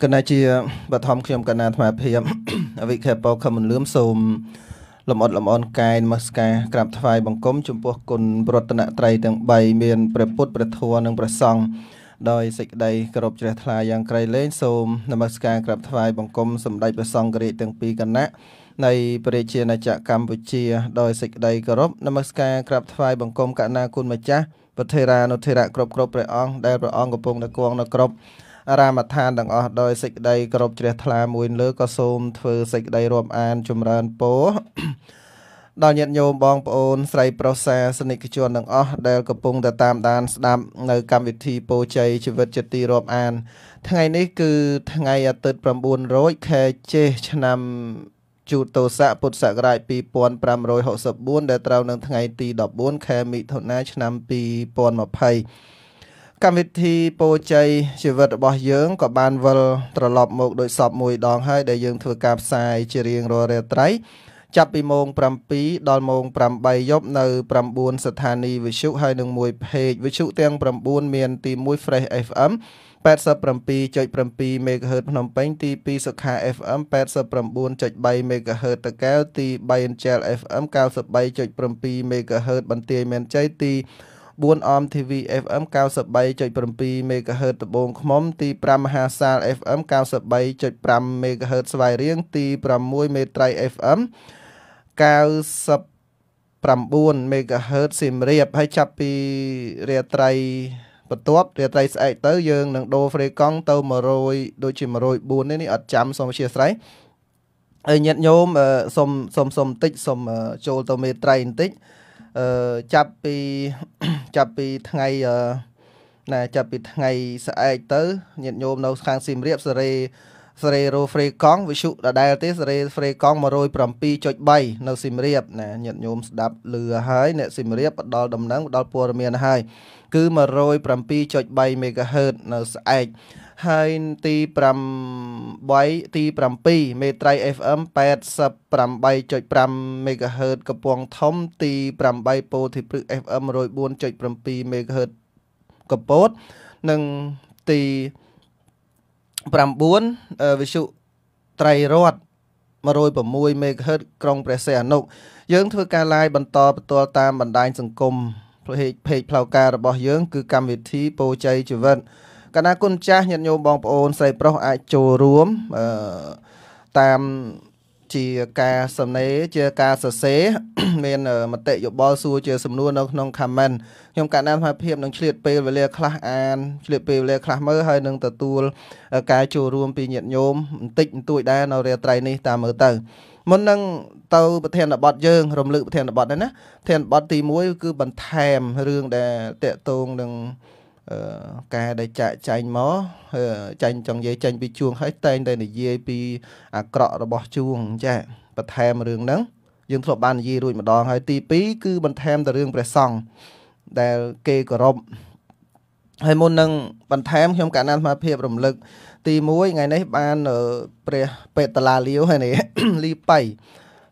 កណាជាបឋមខ្ញុំកណាអាត្មាភាពអវិខេបោខមលឿមសូមលំអត់លំអនកាយនមស្ការក្រាបថ្វាយបង្គំចំពោះគុណប្រតនត្រ័យទាំង3មានព្រះពុទ្ធព្រះធម៌និងព្រះសង្ឃដោយសេចក្តីគោរពជ្រះថ្លាយ៉ាងក្រៃលែងសូមនមស្ការក្រាបថ្វាយបង្គំសម្ដេចព្រះសង្ឃរាជទាំងពីរគណៈនៃព្រះជាណាចក្រកម្ពុជាដោយសេចក្តីគោរពនមស្ការក្រាបថ្វាយបង្គំកណាគុណម្ចាស់ពធេរានុធេរៈគ្រប់គ្រប់ព្រះអង្គដែលព្រះអង្គកំពុងតែគង់នៅគ្រប់អា រាមដ្ឋានទាំងអស់ដោយសេចក្តីគោរពជ្រះថ្លាមួយលើក៏សូមធ្វើសេចក្តីរាប់អានចម្រើនពរដល់ញាតិញោមបងប្អូនស្រីប្រុសសាសនិកជនទាំងអស់ដែលកំពុងតែតាមដានស្ដាប់នៅកម្មវិធីពោជ័យជីវិតជាទីរាប់អាន ថ្ងៃនេះគឺថ្ងៃអាទិត្យ9រោចខែចេសឆ្នាំជូតោស័កពុទ្ធសករាជ2564ដែលត្រូវនៅថ្ងៃទី14ខែមិថុនាឆ្នាំ2020 កម្មវិធីពោជ័យជីវិតរបស់យើងក៏បានវិលត្រឡប់មកដោយសពមួយដងហើយដែលយើងធ្វើការផ្សាយជារៀងរាល់រាត្រីចាប់ពីម៉ោង7ដល់ម៉ោង8យប់នៅ9ស្ថានីយ៍វិទ្យុហើយនឹងមួយ page វិទ្យុទាំង9មានទី1 Fresh FM 87.7 MHz ភ្នំពេញទី2សុខា FM 89.3 MHz តកែវទី3អញ្ជែល FM 93.7 MHz បន្ទាយមានជ័យទី 4អម TV FM 93.7 MHz ត្បូងឃ្មុំទី5មហាសាល FM 93.5 MHz ស្វាយរៀងទី6មេត្រី FM 99 MHz សៀមរាបហើយចាប់ពីរាត្រីបន្ទាប់រាត្រីស្អែកទៅយើងនឹងដូរហ្វ្រេកង់ទៅ100ដូចជា104នេះនេះអត់ចាំសូមអធិស្ឋានហើយញាតិញោមសុំសុំសុំបន្តិចសុំចូលទៅមេត្រីបន្តិចអឺចាប់ពី ចាប់ពីថ្ងៃអឺណាចាប់ពីថ្ងៃស្អែកទៅញាតិញោមនៅខាងសៀមរាបសេរីសេរីរ៉ូហ្វ្រេកង់វិសុដដែលទេសេរីហ្វ្រេកង់107.3នៅសៀមរាបណាញាតិញោមស្ដាប់លឺហើយអ្នកសៀមរាបផ្ដល់ដំណឹងផ្ដល់ព័ត៌មានហើយគឺ107.3 MHz នៅស្អែក ហើយទី8ទី7មេត្រី FM 88.5 MHz កំពង់ធំ ទី8ពោធិព្រឹក FM 104.7 MHz កំពតនិងទី9វិសុត្រីរត106 MHz ក្រុងព្រះសីហនុយើងធ្វើការ live បន្តផ្ទាល់តាមបណ្ដាញសង្គម page page ផ្លូវការរបស់យើង គឺកម្មវិធីពោជ័យជីវិត កណាគុណចាស់ញាតិញោមបងប្អូនស្រីប្រុសអាចចូលរួមអឺតាមជាការសំណេរជាការសរសេរមានមតិយោបល់សួរជាសំណួរនៅក្នុង comment ខ្ញុំកណ្ដាលថាភាពនឹងឆ្លៀតពេលវេលាខ្លះអានឆ្លៀតពេលវេលាខ្លះមើលហើយនឹងទទួលការចូលរួមពីញាតិញោមបន្តិចបន្តួចដែរនៅរាត្រីនេះតាមមើលទៅមុននឹងទៅប្រធានបទយើង រំលឹកប្រធានបទនេះណាប្រធានបទទី1គឺបន្ថែមរឿងដែលតកតងនឹង ការដែលចាក់ចែងមកចាញ់ចង់និយាយចាញ់ពីជួងហើយតែងតែនិយាយពីអាក្រក់របស់ជួងចាបន្ថែមរឿងហ្នឹងយើងធ្លាប់បាននិយាយរួចម្ដងហើយទី2គឺបន្ថែមតែរឿងព្រះសង្ឃដែលគេគោរពហើយមុននឹងបន្ថែមខ្ញុំកណ្ណាអាភិបរំលឹក ទី1ថ្ងៃនេះបានព្រះពេតឡាលាវហើយនេះលីប៉ៃ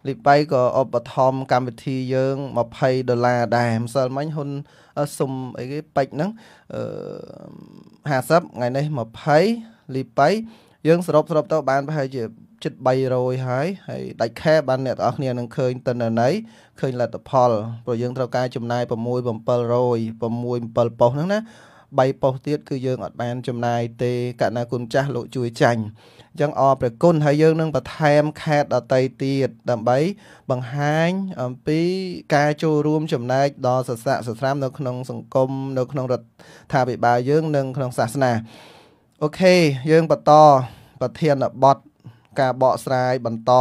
លីប៉ៃក៏ឧបត្ថម្ភកម្មវិធីយើង20ដុល្លារដែរម្សិលមិញហ៊ុន សុំអីគេពេជ្រហ្នឹងអឺ50ថ្ងៃនេះ20លីប៉ៃយើងសរុបសរុបទៅបានប្រហែលជាជិត300ហើយហើយដាច់ខែបានអ្នកទាំងអស់គ្នានឹងឃើញតិន្នន័យឃើញលទ្ធផលព្រោះយើងត្រូវការចំណាយ6 700 6 7ប៉ុស្តិ៍ហ្នឹងណា 3ប៉ុស្តិ៍ទៀតគឺយើងអត់បានចំណាយទេកណ្ណាគុណចាស់លោកជួយចាញ់អញ្ចឹងអរព្រះគុណហើយយើងនឹងបន្ថែមខេតដតីទៀតដើម្បីបង្ហាញអំពីការចូលរួមចំណែកដល់សស័កសស្រាមនៅក្នុងសង្គមនៅក្នុងរដ្ឋាភិបាលយើងនិងក្នុងសាសនាអូខេយើងបន្តប្រធានបទការបកស្រាយបន្ត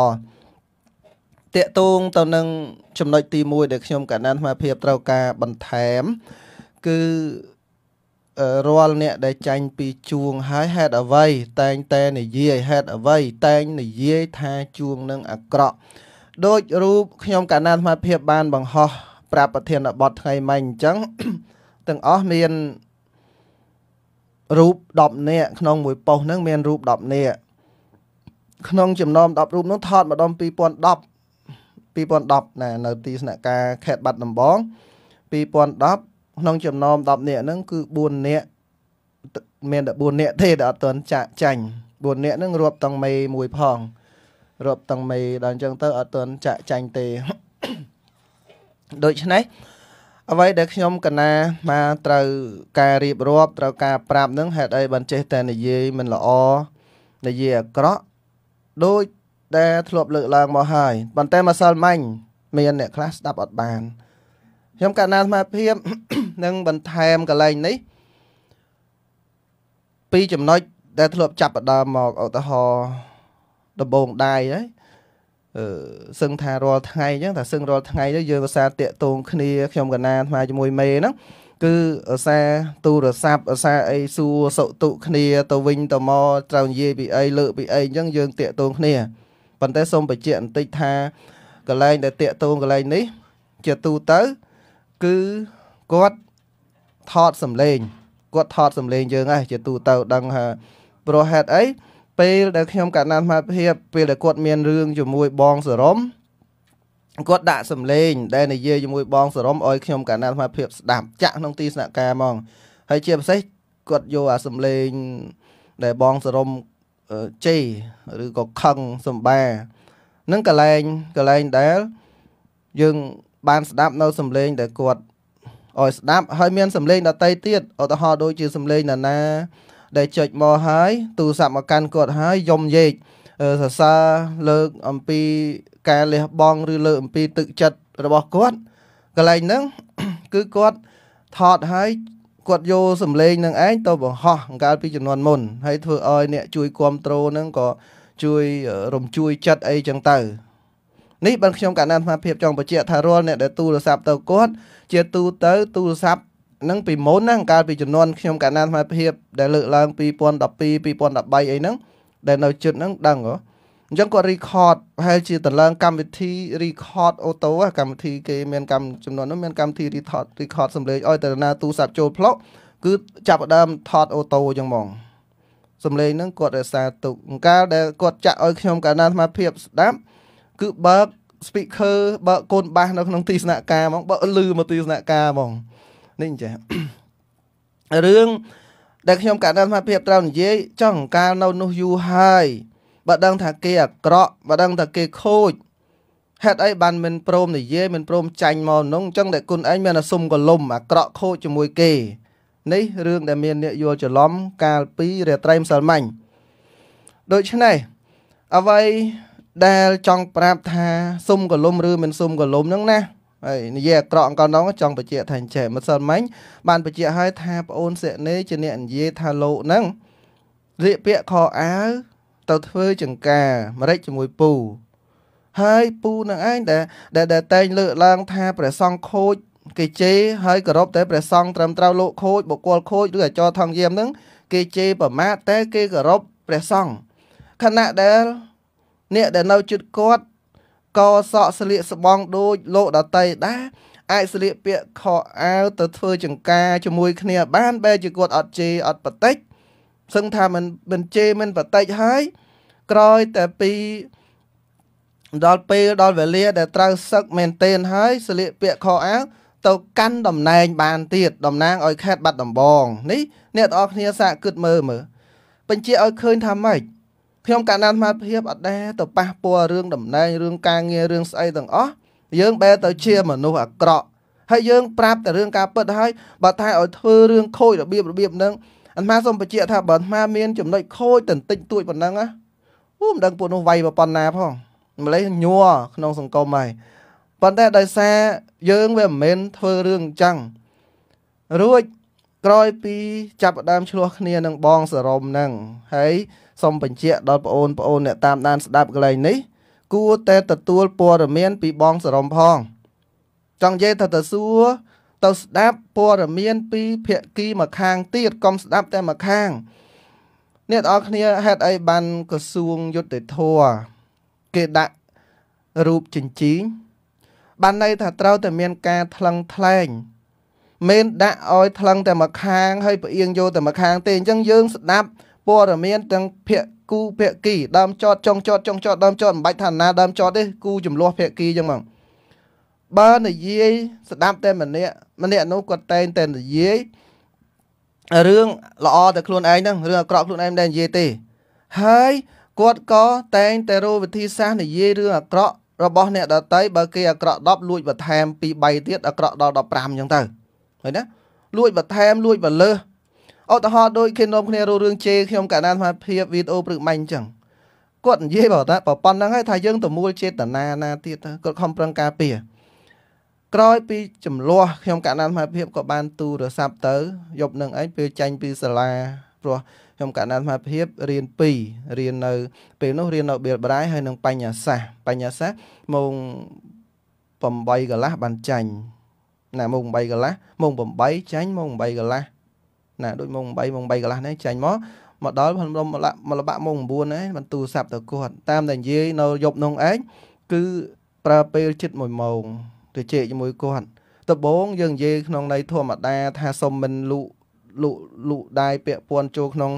តកតងទៅនឹងចំណុចទី1ដែលខ្ញុំកណ្ដាលអាភិបត្រូវការបន្ថែមគឺ រាល់អ្នកដែលចាញ់ពីជួងហើយហេតុអ្វី តែងតែនិយាយហេតុអ្វី តែងនិយាយថាជួងនឹងអាក្រក់ដូចរូបខ្ញុំកណាត់មកភាពបានបង្ហោះប្រាប់ប្រធានបទថ្ងៃមិញអញ្ចឹងទាំងអស់មានរូប10នាក់ក្នុងមួយប៉ុស្តិ៍ហ្នឹងមានរូប10នាក់ក្នុងចំណោម10រូបនោះថតម្ដង2010 2010ណានៅទីស្នាក់ការខេត្តបាត់ដំបង2010 ក្នុងចំណោម10នាក់ហ្នឹងគឺ4នាក់មានតែ4នាក់ទេដែលអត់ទាន់ចាក់ចាញ់4នាក់ហ្នឹងរាប់តាំងមេមួយផងរាប់តាំងមេដល់អញ្ចឹងទៅអត់ទាន់ចាក់ចាញ់ទេដូច្នេះអ្វីដែលខ្ញុំកណាមកត្រូវការរៀបរាប់ត្រូវការប្រាប់នឹងហេតុអីបានចេះតែនិយាយមិនល្អនិយាយអាក្រក់ដូចដែលធ្លាប់លើកឡើងមកហើយប៉ុន្តែម្សិលមិញមានអ្នកខ្លះស្ដាប់អត់បាន ខ្ញុំកណាស្មារភាពនឹងបន្ថែមកន្លែងនេះពីរចំណុចដែលធ្លាប់ចាប់ផ្ដើមមកឧទាហរណ៍ដំបងដៃហើយអឺសឹងថារាល់ថ្ងៃអញ្ចឹងថាសឹងរាល់ថ្ងៃទៅយើងឧស្សាហ៍តាក់ទងគ្នាខ្ញុំកណាថ្មជាមួយមេហ្នឹងគឺឧស្សាហ៍ទូរស័ព្ទឧស្សាហ៍អីសួរសុតុគ្នាទៅវិញទៅមកត្រូវនិយាយពីអីលើកពីអីអញ្ចឹងយើងតាក់ទងគ្នាប៉ុន្តែសូមបញ្ជាក់បន្តិចថាកន្លែងដែលតាក់ទងកន្លែងនេះជាទូទៅគឺ គាត់ថតសំឡេងគាត់ថតសំឡេងយើងហើយជាទូទៅដឹងថាព្រោះហេតុអីពេលដែលខ្ញុំកណ្ណាអាភិបពេលដែលគាត់មានរឿងជាមួយបងសរមគាត់ដាក់សំឡេងដែលនិយាយជាមួយបងសរមឲ្យខ្ញុំកណ្ណាអាភិបស្ដាប់ចាក់ក្នុងទីស្នាក់ការហ្មងហើយជាពិសេសគាត់យកអាសំឡេងដែលបងសរមជេឬក៏ខឹងសំបានឹងកលែងកលែងដែលយើង បានស្ដាប់នៅសំឡេងដែលគាត់ឲ្យស្ដាប់ហើយមានសំឡេងដតីទៀតឧទាហរណ៍ដូចជាសំឡេងណានាដែលចុចមកហើយទូរស័ព្ទមកកាន់គាត់ហើយយំយេកសរសើរលើកអំពីការលះបង់ឬលើកអំពីទឹកចិត្តរបស់គាត់កន្លែងហ្នឹងគឺគាត់ថតហើយគាត់យកសំឡេងនឹងឯងទៅបង្ហោះអង្កាលពីចំនួនមុនហើយធ្វើឲ្យអ្នកជួយគ្រប់គ្រងហ្នឹងក៏ជួយរំជួយចិត្តអីចឹងទៅ នេះបានខ្ញុំកណ្ណាអាភិបចង់បញ្ជាក់ថារាល់អ្នកដែលទូរស័ព្ទទៅគាត់ជាទូទៅទូរស័ព្ទនឹងពីមុនណាកាលពីចំនួនខ្ញុំកណ្ណាអាភិបដែលលើកឡើង2012 2013អីហ្នឹងដែលនៅជិតហ្នឹងដឹងហ៎អញ្ចឹងគាត់ record ប្រហែលជាតម្លើងកម្មវិធី record auto កម្មវិធីគេមានកម្មចំនួននោះមានកម្មវិធី record record សំឡេងឲ្យទៅណាទូរស័ព្ទចូលផ្លុកគឺចាប់ដើមថតអូតូអញ្ចឹងហ្មងសំឡេងហ្នឹងគាត់រក្សាទុកកាលដែលគាត់ចាក់ឲ្យខ្ញុំកណ្ណាអាភិបស្ដាប់ គឺបើក speaker បើកកូនបាសនៅក្នុងទីស្នាក់ការហ្មងបើកលឺមកទីស្នាក់ការហ្មងនេះអញ្ចឹងរឿងដែលខ្ញុំកណ្ដាលមកភាពត្រូវនិយាយចង់កាលនៅនោះយូរហើយបើដឹងថាគេអាក្រក់បើដឹងថាគេខូចហេតុអីបានមិនព្រមនិយាយមិនព្រមចាញ់មកនោះអញ្ចឹងតែគុណឯងមានអាសុំកលុំអាក្រក់ខូចជាមួយគេនេះរឿងដែលមានអ្នកយល់ច្រឡំកាលពីរាត្រីម្សិលមិញដូច្នេះអ្វី ដែលចង់ប្រាប់ថាសុំកលុំឬមិនសុំកលុំហ្នឹងណាហើយនិយាយអាក្រក់អង្គនងចង់បញ្ជាក់ថាអញ្ចេះម្សិលមិញបានបញ្ជាក់ឲ្យថាប្អូនសិនេជាអ្នកនិយាយថាលោកហ្នឹងរៀបពាក្យខោអាវទៅធ្វើចង្ការម្រេចជាមួយពូហើយពូនឹងឯងដែលដែលតែងលើកឡើងថាព្រះសង្ឃខូចគេជេរហើយគោរពតែព្រះសង្ឃត្រឹមត្រូវលោកខូចបុគ្គលខូចឬអាចារ្យថងយាមហ្នឹងគេជេរប្រមាថតែគេគោរពព្រះសង្ឃខណៈដែល អ្នកដែលនៅជិតគាត់ក៏សក់ស្លៀកស្បង់ដូចលោកដតីដែរអាចស្លៀកពាក់ខោអាវទៅធ្វើចង្ការជាមួយគ្នាបានបែរជាគាត់អត់ជេរអត់បតិចសឹងថាមិនមិនជេរមិនបតិចហើយក្រោយតែពីដល់ពេលដល់វេលាដែលត្រូវសឹកមែនទែនហើយស្លៀកពាក់ខោអាវទៅកាន់តំណែងបានទៀតតំណាងឲ្យខេត្តបាត់ដំបងនេះអ្នកទាំងអស់គ្នាសាកគិតមើលមើលបញ្ជាឲ្យឃើញថាម៉េច ខ្ញុំកណ្ដាលអាភិបអត់ដែរទៅប៉ះពាល់រឿងតំណែងរឿងការងាររឿងស្អីទាំងអស់យើងបែរទៅជាមនុស្សអាក្រក់ហើយយើងប្រាប់តែរឿងការពិតហើយបើថាឲ្យធ្វើរឿងខូចរបៀបរបៀបហ្នឹងអាត្មាសូមបញ្ជាក់ថាបើអាត្មាមានចំណុចខូចតន្តិចតួចប៉ុណ្ណឹងណាអូមិនដឹងពួកនោះវាយប៉ុណ្ណាផងម្លេះញ័រក្នុងសង្គមហើយប៉ុន្តែដោយសារយើងវាមិនមែនធ្វើរឿងអញ្ចឹងរួចក្រោយពីចាប់ផ្ដើមឆ្លោះគ្នានឹងបងសរមហ្នឹងហើយ សូមបញ្ជាក់ដល់បងអូនបងអូនអ្នកតាមដានស្ដាប់កន្លែងនេះ គួរតែទទួលព័ត៌មានពីបងសរមផងចង់និយាយថាទៅសួរទៅស្ដាប់ព័ត៌មានពីភាគីម្ខាងទៀតកុំស្ដាប់តែម្ខាងអ្នកទាំងអស់គ្នាហេតុអីបានក្រសួងយុទ្ធធរគេដាក់រូបចិញ្ចីងបានន័យថាត្រូវតែមានការថ្លឹងថ្លែងមិនដាក់ឲ្យថ្លឹងតែម្ខាងហើយផ្អៀងយកតែម្ខាងទេអញ្ចឹងយើងស្ដាប់ ព័ត៌មានទាំងភៈគូភៈគីដើមចតចុងចតចុងចតដើមចតមិនបាច់ថាណាដើមចតទេគូចំនួនភៈគីអញ្ចឹងហ្មងបើនិយាយស្ដាប់តែម្នាក់ម្នាក់នោះគាត់តែងតែនិយាយរឿងល្អតែខ្លួនឯងហ្នឹងរឿងអាក្រក់ខ្លួនឯងមិនដែលនិយាយទេ ហើយគាត់ក៏តែងតែរកវិធីសាស្ត្រនិយាយរឿងអាក្រក់របស់អ្នកដតីបើគេអាក្រក់10លួចបន្ថែមពី3ទៀតអាក្រក់ដល់15អញ្ចឹងទៅឃើញណាលួចបន្ថែមលួចបន្លើស ឧទាហរណ៍ដូចគេនាំគ្នាររឿងជេរខ្ញុំកណ្ដាលស្មារតីវីដេអូព្រឹកមិញអញ្ចឹងគាត់និយាយបើតាប៉ុណ្្នឹងហើយថាយើងតមូលចេតនាណាទៀតគាត់ខំប្រឹងការពារក្រោយពីចំលោះខ្ញុំកណ្ដាលស្មារតីក៏បានទូរស័ព្ទទៅយប់នឹងអីពេលចាញ់ពីសាលាព្រោះខ្ញុំកណ្ដាលស្មារតីរៀន2រៀននៅ ពេលនោះរៀននៅបៀលបរាយហើយនឹងបញ្ញាសាស្ត្របញ្ញាសាស្ត្រម៉ោង8កន្លះបានចាញ់ណាម៉ោង8កន្លះម៉ោង8ចាញ់ម៉ោង8កន្លះ ណាដូចម៉ោង8ម៉ោង3កន្លះនេះចាញ់មកមកដល់ខ្ញុំមកលបាក់ម៉ោង9ហ្នឹងបានទូរស័ព្ទទៅគាត់តាមតែនិយាយនៅយប់នោះឯងគឺប្រើពេលជិត1ម៉ោងទៅជែកជាមួយគាត់ដំបងយើងនិយាយក្នុងន័យធម្មតាថាសុំមិនលូលូលូដៃពាក់ព័ន្ធចូលក្នុង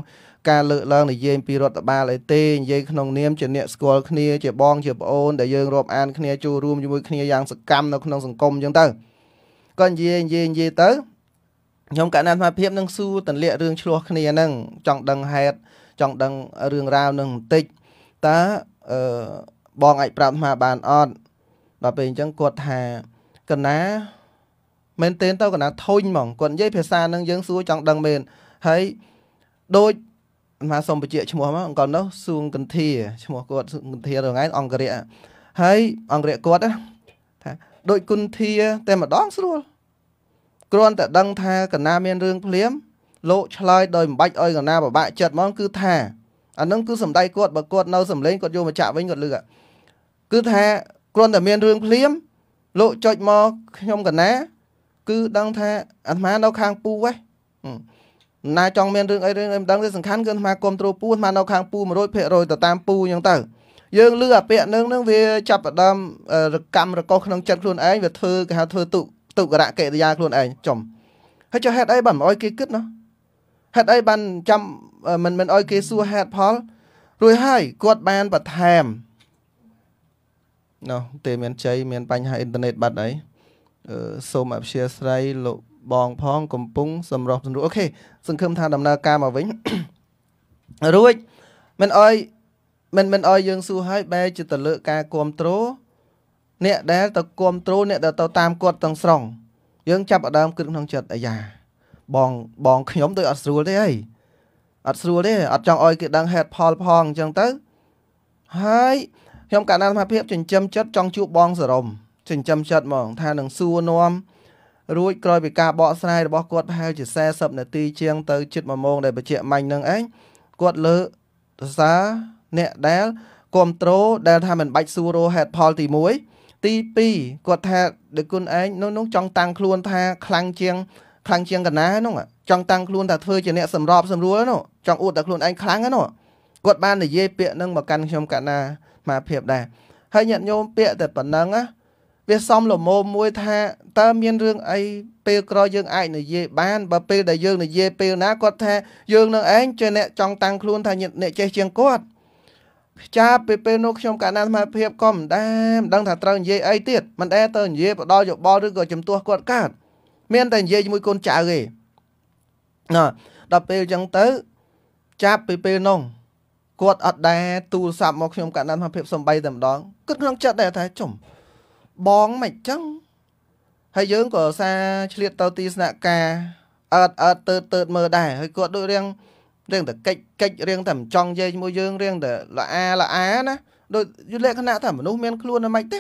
ការលើកឡើងនិយាយពីរដ្ឋបាលអីទេនិយាយក្នុងនាមជាអ្នកស្គាល់គ្នាជាបងជាប្អូនដែលយើងរាប់អានគ្នាចូលរួមជាមួយគ្នាយ៉ាងសកម្មនៅក្នុងសង្គមអញ្ចឹងទៅក៏និយាយនិយាយនិយាយទៅ ខ្ញុំកណ្ដាលអាភិបនឹងស៊ូតលាក់រឿងឆ្លោះគ្នាហ្នឹងចង់ដឹងហេតុចង់ដឹងរឿងរ៉ាវនឹងបន្តិចតើអឺបងអាចប្រាប់អាបានអត់ដល់ពេលអញ្ចឹងគាត់ថាកណាមែនទេទៅកណាធុញហ្មងគាត់និយាយភាសានឹងយើងសួរចង់ដឹងមែនហើយដូចមកសុំបញ្ជាក់ឈ្មោះមកអង្គនោះសួងកន្ធាឈ្មោះគាត់សួងកន្ធារងឯងអង្គរៈហើយអង្គរៈគាត់ថាដូចគុន្ធាតែម្ដងស្រួល គ្រាន់តែដឹងថាកណាមានរឿងភ្លាមលោកឆ្លើយដោយមិនបាច់ឲ្យកណាពិបាកចិត្តហ្មងគឺថាអានឹងគឺសំដីគាត់បើគាត់នៅសំលេងគាត់យកមកចាក់វិញគាត់លឺគឺថាគ្រាន់តែមានរឿងភ្លាមលោកចុចមកខ្ញុំកណា គឺដឹងថាអាត្មានៅខាងពូហ៎ណាចង់មានរឿងអីរឿងអីមិនដឹងទេសំខាន់គឺអាត្មាគ្រប់គ្រងពូអាត្មានៅខាងពូ100%ទៅតាមពូអញ្ចឹងទៅយើងលឺអាពាក្យនឹងនឹងវាចាប់ផ្ដើមរកម្មរកុសក្នុងចិត្តខ្លួនឯងវាធ្វើគេហៅធ្វើទុ ទុករកិរិយាខ្លួនឯងចំហើយចុះហេតុអីបានមិនអោយគេគិតណោះហេតុអីបានចាំមិនមិនអោយគេសួរហេតុផលរួចហើយគាត់បានបន្ថែមណោះទេមានជ័យមានបញ្ហាអ៊ីនធឺណិតបាត់អីសូមអព្យាស្រ័យលោកបងផងកំពុងសម្រុះសម្រួលអូខេសង្ឃឹមថាដំណើរការមកវិញរួចមិនអោយមិនមិនអោយយើងសួរឲ្យបែរជាទៅលើកការគ្រប់គ្រង អ្នកដែលទៅគ្រប់គ្រងអ្នកដែលទៅតាមគាត់ទាំងស្រុងយើងចាប់អដើមគិតក្នុងចិត្តអាយ៉ាបងបងខ្ញុំដូចអត់ស្រួលទេអីអត់ស្រួលទេអត់ចង់ឲ្យគេដឹងហេតុផលផងអញ្ចឹងទៅហើយខ្ញុំកាលណាសមាភិបចិញ្ចឹមចិត្តចង់ជួបបងសរមចិញ្ចឹមចិត្តហ្មងថានឹងសួរនាំរួចក្រោយពីការបកស្រាយរបស់គាត់ប្រហែលជា40នាទីជាងទៅជិត1ម៉ោងដែលបញ្ជាក់មាញ់នឹងឯងគាត់លើកសរសើរអ្នកដែលគ្រប់ត្រូលដែលថាមិនបាច់សួររហេតុផលទី1 ទី2គាត់ថាដូចគុណឯងនោះនោះចង់តាំងខ្លួនថាខ្លាំងជាងខ្លាំងជាងកណានោះចង់តាំងខ្លួនថាធ្វើជាអ្នកសម្របសម្រួលនោះចង់អួតតែខ្លួនឯងខ្លាំងនោះគាត់បាននិយាយពាក្យនឹងមកកាន់ខ្ញុំកណាមកភាពដែរហើយញាតិញោមពាក្យតែប៉ុណ្ណឹងណាវាសំលមមមួយថាតើមានរឿងអីពេលក្រោយយើងអាចនិយាយបានបើពេលដែលយើងនិយាយពេលណាគាត់ថាយើងនឹងឯងជាអ្នកចង់តាំងខ្លួនថាអ្នកចេះជាងគាត់ ចាប់ពេលពេលនោះខ្ញុំកាលណាសមត្ថភាពក៏មិនដែរមិនដឹងថាត្រូវនិយាយអីទៀតមិនដែរទៅនិយាយបដលយោបល់ឬក៏ជំទាស់គាត់កើតមានតែនិយាយជាមួយកូនចៅទេណាដល់ពេលអញ្ចឹងទៅចាប់ពីពេលនោះគាត់អត់ដែរទូរស័ព្ទមកខ្ញុំកាលណាសមត្ថភាពសំបីតែម្ដងគិតក្នុងចិត្តដែរថាចំបងមិនចឹងហើយយើងក៏សារឆ្លៀតទៅទីស្នាក់ការអើតអើតទៅទៅមើលដែរហើយគាត់ដូចរៀង រៀងតែកិច្ចកិច្ចរៀងតែមិនចង់និយាយជាមួយយើងរៀងតែល្អអាល្អអាណាដូចលក្ខណៈថាមនុស្សមានខ្លួនមិនទេ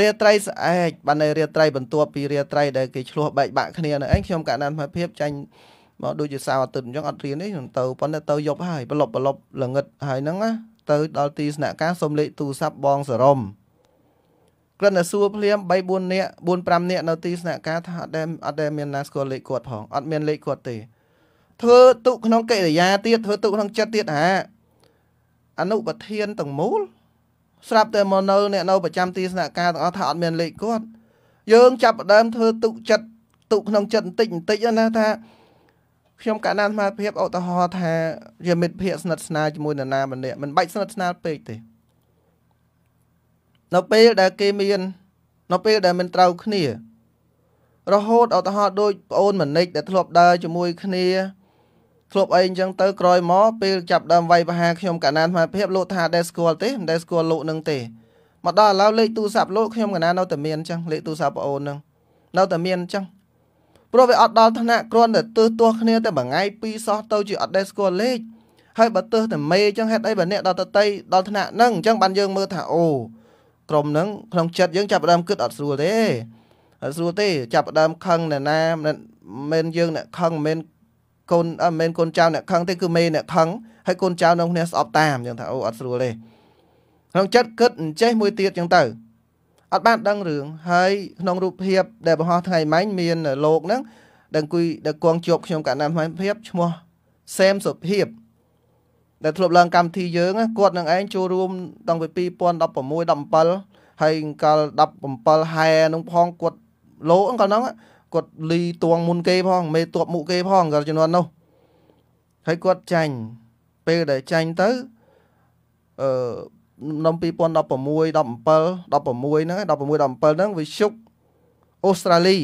រាត្រីស្អែកបាននៅរាត្រីបន្ទាប់ពីរាត្រីដែលគេឆ្លោះបែកបាក់គ្នានៅឯងខ្ញុំកណ្ដាលភាពចាញ់មកដូចជាសៅអាទិត្យអញ្ចឹងអត់រៀនទេខ្ញុំទៅប៉ុន្តែទៅយប់ហើយប្រឡប់ប្រឡប់ល្ងឹតហើយហ្នឹងណាទៅដល់ទីស្នាក់ការសុំលេខទូរស័ព្ទបងសរមគ្រាន់តែសួរភ្លាម3 4នាក់4 5នាក់នៅទីស្នាក់ការថាអត់ដែលអត់ដែលមានណាស្គាល់លេខគាត់ផងអត់មានលេខគាត់ទេ ធ្វើទុកក្នុងកិរិយាទៀតធ្វើទុកក្នុងចិត្តទៀតហាអនុប្រធានទាំងមូលស្រាប់តែមកនៅអ្នកនៅប្រចាំទីស្នាក់ការទាំងអស់ថាអត់មានលេខគាត់យើងចាប់ផ្ដើមធ្វើទុកចិត្តទុកក្នុងចិត្តបន្តិចបន្តិចណាថាខ្ញុំកាលណាស្មារភាពឧទាហរណ៍ថាជាមិត្តភ័ក្តិស្និទ្ធស្នាលជាមួយនរណាម្នាក់មិនបាច់ស្និទ្ធស្នាលពេកទេនៅពេលដែលគេមាននៅពេលដែលមិនត្រូវគ្នារហូតឧទាហរណ៍ដូចប្អូនមនិចដែលធ្លាប់ដើរជាមួយគ្នា ធ្លាប់អីអញ្ចឹងទៅក្រោយមកពេលចាប់ដើមវាយប្រហារខ្ញុំកណានស្មារភាពលោកថាដែលស្គាល់ទេមិនដែលស្គាល់លោកនឹងទេមកដល់ឥឡូវលេខទូរស័ព្ទលោកខ្ញុំកណាននៅតែមានអញ្ចឹងលេខទូរស័ព្ទបងអូននឹងនៅតែមានអញ្ចឹងព្រោះវាអត់ដល់ថ្នាក់គ្រាន់តែទើសទាស់គ្នាតែមួយថ្ងៃពីរសោះទៅជាអត់ដែលស្គាល់លេខហើយបើទើសតែមេអញ្ចឹងហេតុអីបើអ្នកដល់តតីដល់ថ្នាក់ហ្នឹងអញ្ចឹងបានយើងមើលថាអូក្រុមហ្នឹងក្នុងចិត្តយើងចាប់ផ្ដើមគិតអត់ស្រួលទេអត់ស្រួលទេចាប់ផ្ដើមខឹងអ្នកណាមិនយើងអ្នកខឹងមិន កូនអមិនកូនចៅអ្នកខឹងទេគឺមេអ្នកខឹងហើយកូនចៅនៅគ្នាស្អប់តាមអញ្ចឹងថាអូអត់ស្រួលទេក្នុងចិត្តគិតអញ្ចេះមួយទៀតអញ្ចឹងទៅអត់បានដឹងរឿងហើយក្នុងរូបភាពដែលបង្ហោះថ្ងៃម៉ាញ់មានលោកហ្នឹងដែលអង្គុយដែលគង់ជាប់ខ្ញុំកណ្ដាលថ្មភាពឈ្មោះសេមសុភាពដែលធ្លាប់ឡើងកម្មវិធីយើងគាត់នឹងឯងចូលរួមតាំងពី2016 17ហើយកាល17ហែនឹងផងគាត់លោកកាលហ្នឹង គាត់លីទួងមុនគេផងមេតបមុខគេផងកាលជំនាន់នោះហើយគាត់ចាញ់ពេលដែលចាញ់ទៅអឺ năm 2016 17 16ហ្នឹង16 17ហ្នឹងវាជុកអូស្ត្រាលី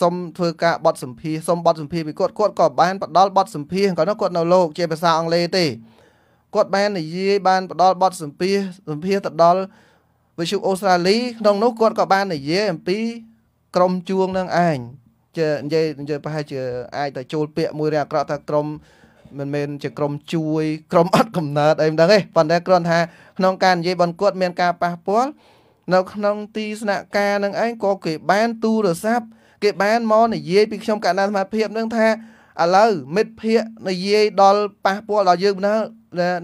សុំធ្វើការបត់សម្ភារសុំបត់សម្ភារពីគាត់គាត់ក៏បានផ្ដល់បត់សម្ភារគាត់នោះគាត់នៅលោកជាភាសាអង់គ្លេសទេគាត់បាននិយាយបានផ្ដល់បត់សម្ភារសម្ភារទៅដល់វិទ្យុអូស្ត្រាលីក្នុងនោះគាត់ក៏បាននិយាយអំពី ក្រុមជួងនឹងឯងជានិយាយនិយាយប្រហែលជាអាចទៅចូលពាក្យមួយរៀងអាក្រក់ថាក្រុមមិនមែនជាក្រុមជួយក្រុមអត់កំណើតអីមិនដឹងទេប៉ុន្តែគ្រាន់ថាក្នុងការនិយាយបនគាត់មានការប៉ះពាល់នៅក្នុងទីស្នាក់ការនឹងឯងក៏គេបានទូរស័ព្ទគេបានមកនិយាយពីខ្ញុំកណ្ដាលសមាភិបនឹងថាឥឡូវមិត្តភ័ក្ដិនិយាយដល់ប៉ះពាល់ដល់យើងនៅ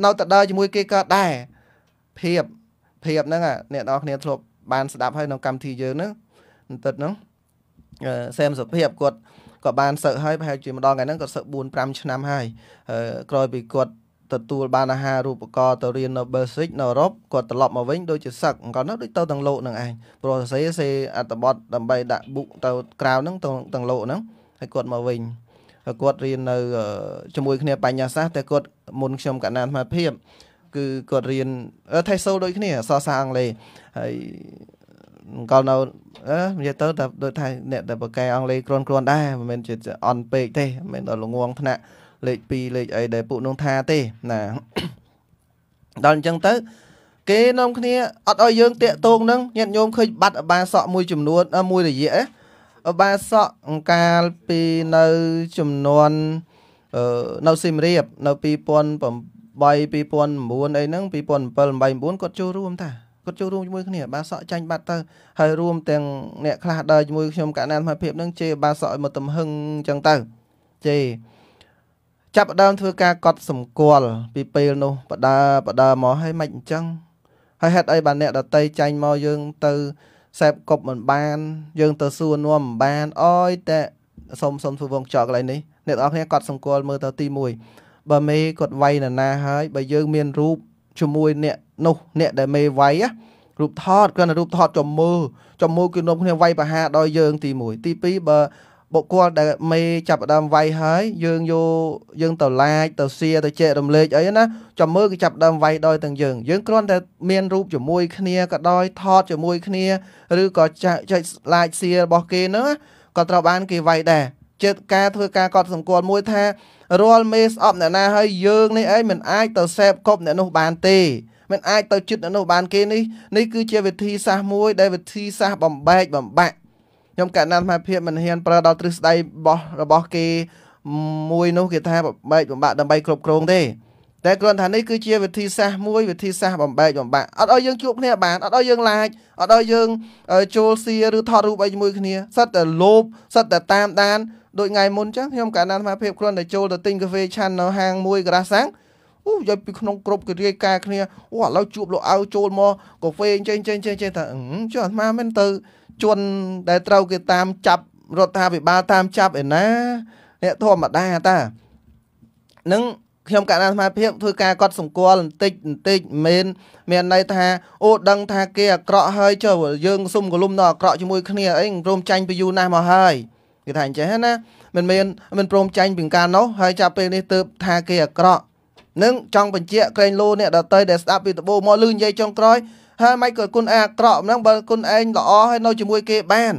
នៅតដើជាមួយគេក៏ដែរភាពភាពហ្នឹងអ្នកនរគ្នាធ្លាប់បានស្ដាប់ហើយក្នុងកម្មវិធីយើងហ្នឹង បន្តិចហ្នឹងសែមសុភាពគាត់ក៏បានសឹកហើយប្រហែលជាម្ដងថ្ងៃហ្នឹងគាត់សឹក4 5ឆ្នាំហើយក្រោយពីគាត់ទទួលបានអាហារូបករណ៍ទៅរៀននៅ Basic នៅអឺរ៉ុបគាត់ត្រឡប់មកវិញដូចជាសឹកគាត់នោះដូចទៅទាំងលោកនឹងឯងព្រោះសរសេរសេអត្ថបទដើម្បីដាក់បុកទៅក្រៅហ្នឹងទាំងលោកហ្នឹងហើយគាត់មកវិញហើយគាត់រៀននៅជាមួយគ្នាបញ្ញាសាស្ត្រតែគាត់មុនខ្ញុំកណ្ដាលអាភិបគឺគាត់រៀនថៃសូលដូចគ្នាអក្សរសាស្ត្រអង់គ្លេសហើយ ក៏នៅអឺនិយាយទៅតែដូចថាអ្នកតែបកកែអង់គ្លេសគ្រាន់គ្រាន់ដែរមិនមែនជាអន់ពេកទេមិនមែនដល់ល្ងងថ្នាក់លេខ2លេខអីដែលពួកនោះថាទេណាដល់អញ្ចឹងទៅគេនាំគ្នាអត់ឲ្យយើងតាកតងនឹងញាតិញោមឃើញបាត់អបាសក់មួយចំនួនមួយរយៈអបាសក់អង្កាលពីនៅចំនួនអឺនៅសៀមរាបនៅ2008 2009អីហ្នឹង2007 89គាត់ចូលរួមតា គាត់ចូលរួមជាមួយគ្នាបាសក់ចាញ់បាត់ទៅហើយរួមទាំងអ្នកខ្លះដើរជាមួយខ្ញុំកណ្ដាលមហាភាពនឹងជេរបាសក់ឲ្យមកទំហឹងអញ្ចឹងទៅជេរចាប់ដើមធ្វើការកត់សម្គាល់ពីពេលនោះបដាបដាមកឲ្យមិនអញ្ចឹងហើយហេតុអីបានអ្នកដតីចាញ់មកយើងទៅសែបកប់មិនបាន យើងទៅសួរនាំមិនបានអយតែសុំសុំធ្វើវងចោកកន្លែងនេះអ្នកនរគ្នាកត់សម្គាល់មើលទៅទី1បើមេគាត់វាយនរណាហើយបើយើងមានរូប ជាមួយអ្នកនោះអ្នកដែលមេវាយរូបថតគ្រាន់តែរូបថតចំមើចំមើគឺនាំគ្នាវាយបហាដល់យើងទី1ទី2បើបុគ្គលដែលមេចាប់ផ្ដើមវាយហើយយើងយកយើងទៅឡាចទៅសៀទៅចែករំលែកអីណាចាំមើលគឺចាប់ផ្ដើមវាយដោយទាំងយើងយើងគ្រាន់តែមានរូបជាមួយគ្នាក៏ដោយថតជាមួយគ្នាឬក៏ចែកឡាចសៀរបស់គេហ្នឹងក៏ត្រូវបានគេវាយដែរ ចិត្តការធ្វើការកត់សម្គាល់មួយថារាល់មេស្អប់អ្នកណាហើយយើងនេះឯងមិនអាចទៅសេពគប់អ្នកនោះបានទេមិនអាចទៅជិតអ្នកនោះបានគេនេះនេះគឺជាវិធីសាស្ត្រមួយដែលវិធីសាស្ត្របំបែកបំបាក់ខ្ញុំកណ្ដាលមហាភាពមិនហ៊ានប្រើដល់ទ្រឹស្ដីរបស់របស់គេមួយនោះគេថាបែកបំបាក់ដើម្បីគ្រប់គ្រងទេតែគ្រាន់ថានេះគឺជាវិធីសាស្ត្រមួយវិធីសាស្ត្របំបែកបំបាក់អត់ឲ្យយើងជួបគ្នាបានអត់ឲ្យយើងឡាចអត់ឲ្យយើងចូលសៀឬថតរូបអីជាមួយគ្នាសិតតែលោភសិតតែតាមដាន ដូចថ្ងៃមុនចឹងខ្ញុំកណ្ដាលមហាភាពគ្រាន់តែចូលទៅទិញកាហ្វេឆាន់នៅហាងមួយក្រាសាំងអូយកពីក្នុងគ្រប់គិរាយការគ្នាអូឥឡូវជួបលោកអៅចូលមកកាហ្វេចេញចេញចេញចេញថាចុះអាត្មាមិនទៅជន់ដែលត្រូវគេតាមចាប់រដ្ឋាភិបាលតាមចាប់ឯណាអ្នកធម្មតាតានឹងខ្ញុំកណ្ដាលសមាភិបធ្វើការកត់សម្គាល់បន្តិចបន្តិចមិនមានន័យថាអូដឹងថាគេអាក្រក់ហើយចុះយើងសុំកលុំនៅអាក្រក់ជាមួយគ្នាអីព្រមចាញ់ពីយូរណាស់មកហើយ គេថាអញ្ចឹងណាមិនមែនមិនព្រមចាញ់ពីការនោះហើយចាប់ពេលនេះទៅថាគេអាក្រក់នឹងចង់បញ្ជាក់ក្រែងលោអ្នកដតីដែលស្ដាប់ពីដបោមកលឺនិយាយចុងក្រោយហើយមិនក៏គុណឯងអាក្រក់ហ្នឹងបើគុណឯងល្អហើយនៅជាមួយគេបាន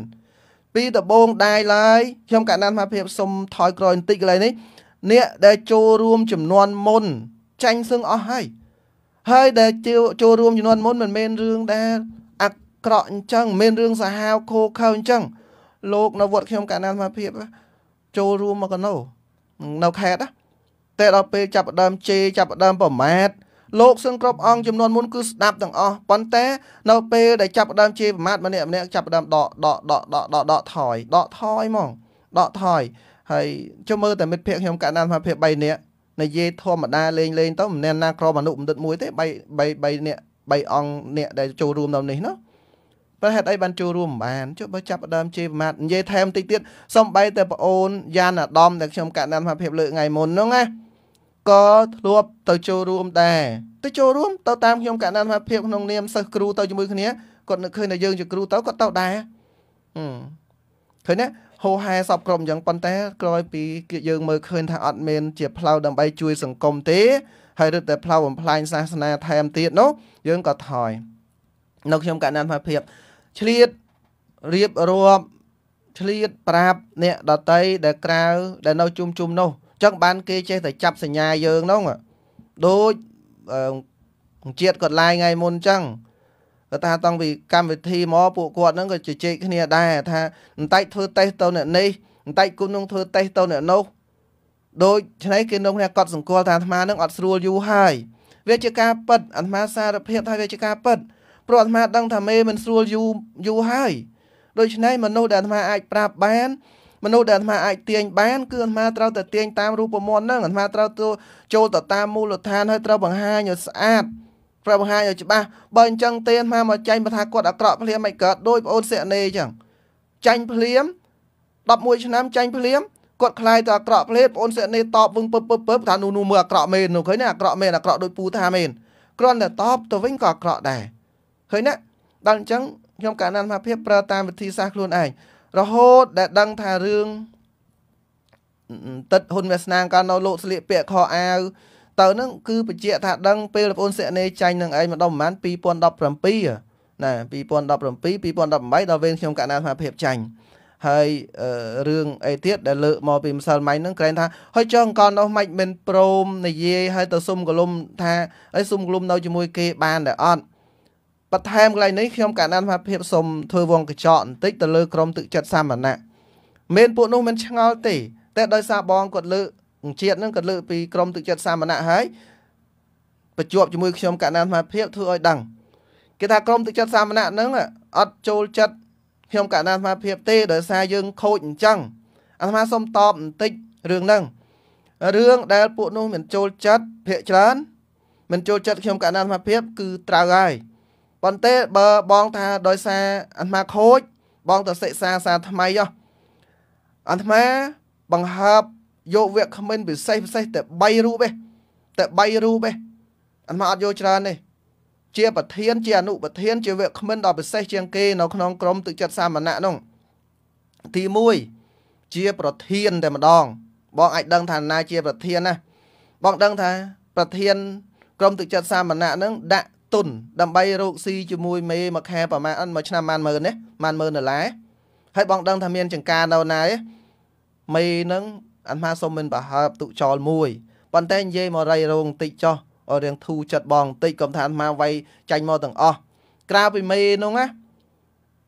ពីដបងដាយឡើយខ្ញុំកណ្ដាលមកភាពសុំថយក្រោយបន្តិចកន្លែងនេះអ្នកដែលចូលរួមចំនួនមុនចាញ់សឹងអស់ហើយហើយដែលចូលរួមចំនួនមុនមិនមែនរឿងដែលអាក្រក់អញ្ចឹងមិនមែនរឿងសាហាវខូខើអញ្ចឹង លោកនៅវត្តខ្ញុំកាលណាសមាភិបចូលរួមមកកណោនៅខេត្តតែដល់ពេលចាប់ដើមជេរចាប់ដើមប្រមាថលោកសឹងគ្រប់អង្គចំនួនមុនគឺស្ដាប់ទាំងអស់ប៉ុន្តែនៅពេលដែលចាប់ដើមជេរប្រមាថម្នាក់ម្នាក់ចាប់ដើមដកដកដកដកដកដកថយដកថយហ្មងដកថយហើយចុះមើលតែមិត្តភក្តិខ្ញុំកាលណាសមាភិប3នាក់និយាយធម្មតាលេងលេងទៅមិនមែនណាក្រមអនុបណ្ឌិតមួយទេ3 3 3នាក់3អង្គអ្នកដែលចូលរួមនៅនេះណា ប្រហេតុអីបានចូលរួមមិនបានចុះបើចាប់ដើមជេរប្រមាថនិយាយថែមតិចទៀតសំបីតែប្អូនយ៉ានអាដាមដែលខ្ញុំកាត់ណានមកភាពលើកថ្ងៃមុនហ្នឹងណាក៏ធ្លាប់ទៅចូលរួមដែរទៅចូលរួមទៅតាមខ្ញុំកាត់ណានមកភាពក្នុងនាមសិស្សគ្រូទៅជាមួយគ្នាគាត់នឹកឃើញថាយើងជាគ្រូទៅគាត់ទៅដែរឃើញទេហោហែសពក្រុមអញ្ចឹងប៉ុន្តែក្រោយពីយើងមើលឃើញថាអត់មានជាផ្លូវដើម្បីជួយសង្គមទេហើយរឹតតែផ្លូវបំផ្លាញសាសនាថែមទៀតនោះយើងក៏ថយនៅខ្ញុំកណ្ណានភាព ឆ្លៀតរៀបរាប់ឆ្លៀតប្រាប់អ្នកដតីដែលក្រៅដែលនៅជុំជុំនោះចឹងបានគេចេះតែចាប់សញ្ញាយើងនោះដូចជាតិគាត់ឡាយថ្ងៃមុនចឹងគាត់ថាតាំងពីកម្មវិធីមកពួកគាត់ហ្នឹងក៏ជជែកគ្នាដែរថាបន្តិចធ្វើតេស្តទៅអ្នកនេះបន្តិចគុំនឹងធ្វើតេស្តទៅអ្នកនោះដូចឆ្នៃគេនោះគ្នាកត់សង្កល់ថាអាត្មានឹងអត់ស្រួលយូរហើយវាជាការពិតអាត្មាសារភាពថាវាជាការពិត ព្រោះអាត្មាដឹងថាមេមិនស្រួលយូរយូរហើយដូច្នេះមនុស្សដែលអាត្មាអាចប្រាប់បានមនុស្សដែលអាត្មាអាចទាញបានគឺអាត្មាត្រូវតែទាញតាមរូបមន្តហ្នឹងអាត្មាត្រូវទៅចូលទៅតាមមូលដ្ឋានហើយត្រូវបង្ហាញឲ្យស្អាតត្រូវបង្ហាញឲ្យច្បាស់បើអញ្ចឹងទេអាត្មាមកចាញ់បើថាគាត់អាក្រក់ភ្លាមមិនកើតដោយបងអូនសិនេអញ្ចឹងចាញ់ភ្លាម11ឆ្នាំចាញ់ភ្លាមគាត់ខ្លាយទៅអាក្រក់ភ្លាមបងអូនសិនេតបវឹងពឹបពឹបពឹបថានោះនោះមើលអាក្រក់មែននោះឃើញណាអាក្រក់មែនអាក្រក់ដោយពូថាមែនគ្រាន់តែតបទៅវិញក៏អាក្រក់ដែរ ឃើញណាដល់អញ្ចឹងខ្ញុំកាលណាមហាភាពប្រើតាមវិធីសាស្ត្រខ្លួនឯងរហូតដែលដឹងថារឿងទឹកហ៊ុនវាសនាកាលនៅលោកស្លៀកពាក់ខោអាវទៅនឹងគឺបញ្ជាក់ថាដឹងពេលបងប្អូនសនេចាញ់នឹងឯងម្ដងប្រហែល2017ណា2017 2018ដល់វេនខ្ញុំកណ្ដាលមហាភាពចាញ់ហើយរឿងអីទៀតដែលលើកមកពីម្សិលមិញហ្នឹងក្រែងថាហើយចុះអង្គនោះមិនមិនព្រមនិយាយហើយទៅសុំកលុំថាហើយសុំកលុំនៅជាមួយគេបានតែអត់ បន្ថែមកន្លែងនេះខ្ញុំកណ្ដាលមកភាពសុំធ្វើវងកញ្ចក់បន្តិចទៅលើក្រមទឹកចិត្តសាមណៈមានពួកនោះមិនឆ្ងល់ទេតែដោយសារបងគាត់លើកជាតិនឹងគាត់លើកពីក្រមទឹកចិត្តសាមណៈហើយប្រជួបជាមួយខ្ញុំកណ្ដាលមកភាពធ្វើឲ្យដឹងគេថាក្រមទឹកចិត្តសាមណៈហ្នឹងអត់ចូលចិត្តខ្ញុំកណ្ដាលមកភាពទេដោយសារយើងខូចអញ្ចឹងអាត្មាសុំតបបន្តិចរឿងហ្នឹងរឿងដែលពួកនោះមិនចូលចិត្តភាកច្រើនមិនចូលចិត្តខ្ញុំកណ្ដាលមកភាពគឺត្រូវហើយ ប៉ុន្តែបើបងថាដោយសារអាត្មាខូចបងទៅសិក្សាសាថ្មីយោអាត្មាបង្ហើបយកវគ្គខមិនពិសេសពិសេសតែ3រូបទេតែ3រូបទេអាត្មាអត់យកច្រើនទេជាប្រធាន ជាអនុប្រធាន ជាវគ្គខមិនដ៏ពិសេសជាងគេនៅក្នុងក្រមទឹកចិត្តសាមណៈនោះទី1ជាប្រធានតែម្ដង បងអាចដឹងថាណាជាប្រធានណាបងដឹងថាប្រធានក្រមទឹកចិត្តសាមណៈនឹងដាក់ ទុនដើម្បីរកស៊ីជាមួយមេមួយខែប្រហែលមួយឆ្នាំបានម៉ឺនណាបានម៉ឺនដុល្លារហើយបងដឹងថាមានចង្ការនៅណាមេនឹងអាត្មាសុំមិនប្រហើបទុចោលមួយប៉ុន្តែនិយាយមករៃរងបន្តិចចោះឲ្យរៀងធូរចិត្តបងបន្តិចកុំថាអាត្មាវាយចាញ់មកទាំងអស់ក្រៅពីមេនោះណា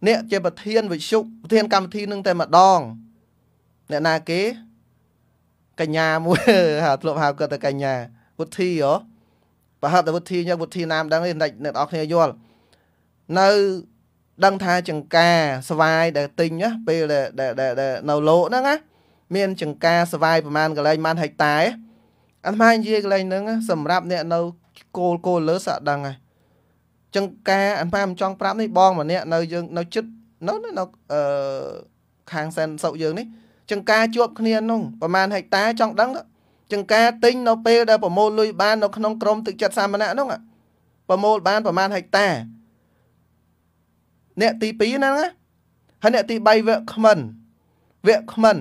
អ្នកជាប្រធានវិសុប្រធានកម្មវិធីនឹងតែម្ដងអ្នកណាគេកញ្ញាមួយហៅធ្លាប់ហៅគាត់ទៅកញ្ញាពុទ្ធីហ៎ ប្រហែលតែវុធីយកវុធីណាមដឹងទេអ្នកអ្នកនរគ្នាយល់នៅដឹងថាចង្ការស្វាយដែលទិញណាពេលដែលដែលនៅលោកហ្នឹងណាមានចង្ការស្វាយប្រហែលកន្លែងបានហិកតាអាត្មានិយាយកន្លែងហ្នឹងសម្រាប់អ្នកនៅគោលគោលលើសាក់ដឹងហើយចង្ការអាត្មាមិនចង់ប្រាប់នេះបងម្នាក់នៅយើងនៅចិត្តនៅនៅអឺខាងសែនសុកយើងនេះចង្ការជួបគ្នានោះប្រហែលហិកតាចង់ដឹងទៅ ចង្ការទិញនៅពេលដែលប្រមូលលុយបាននៅក្នុងក្រមទឹកចិត្តសាមណៈនោះប្រមូលបានប្រមាណហិកតាអ្នកទី2ហ្នឹងហើយអ្នកទី3វគ្គខ្មិនវគ្គខ្មិន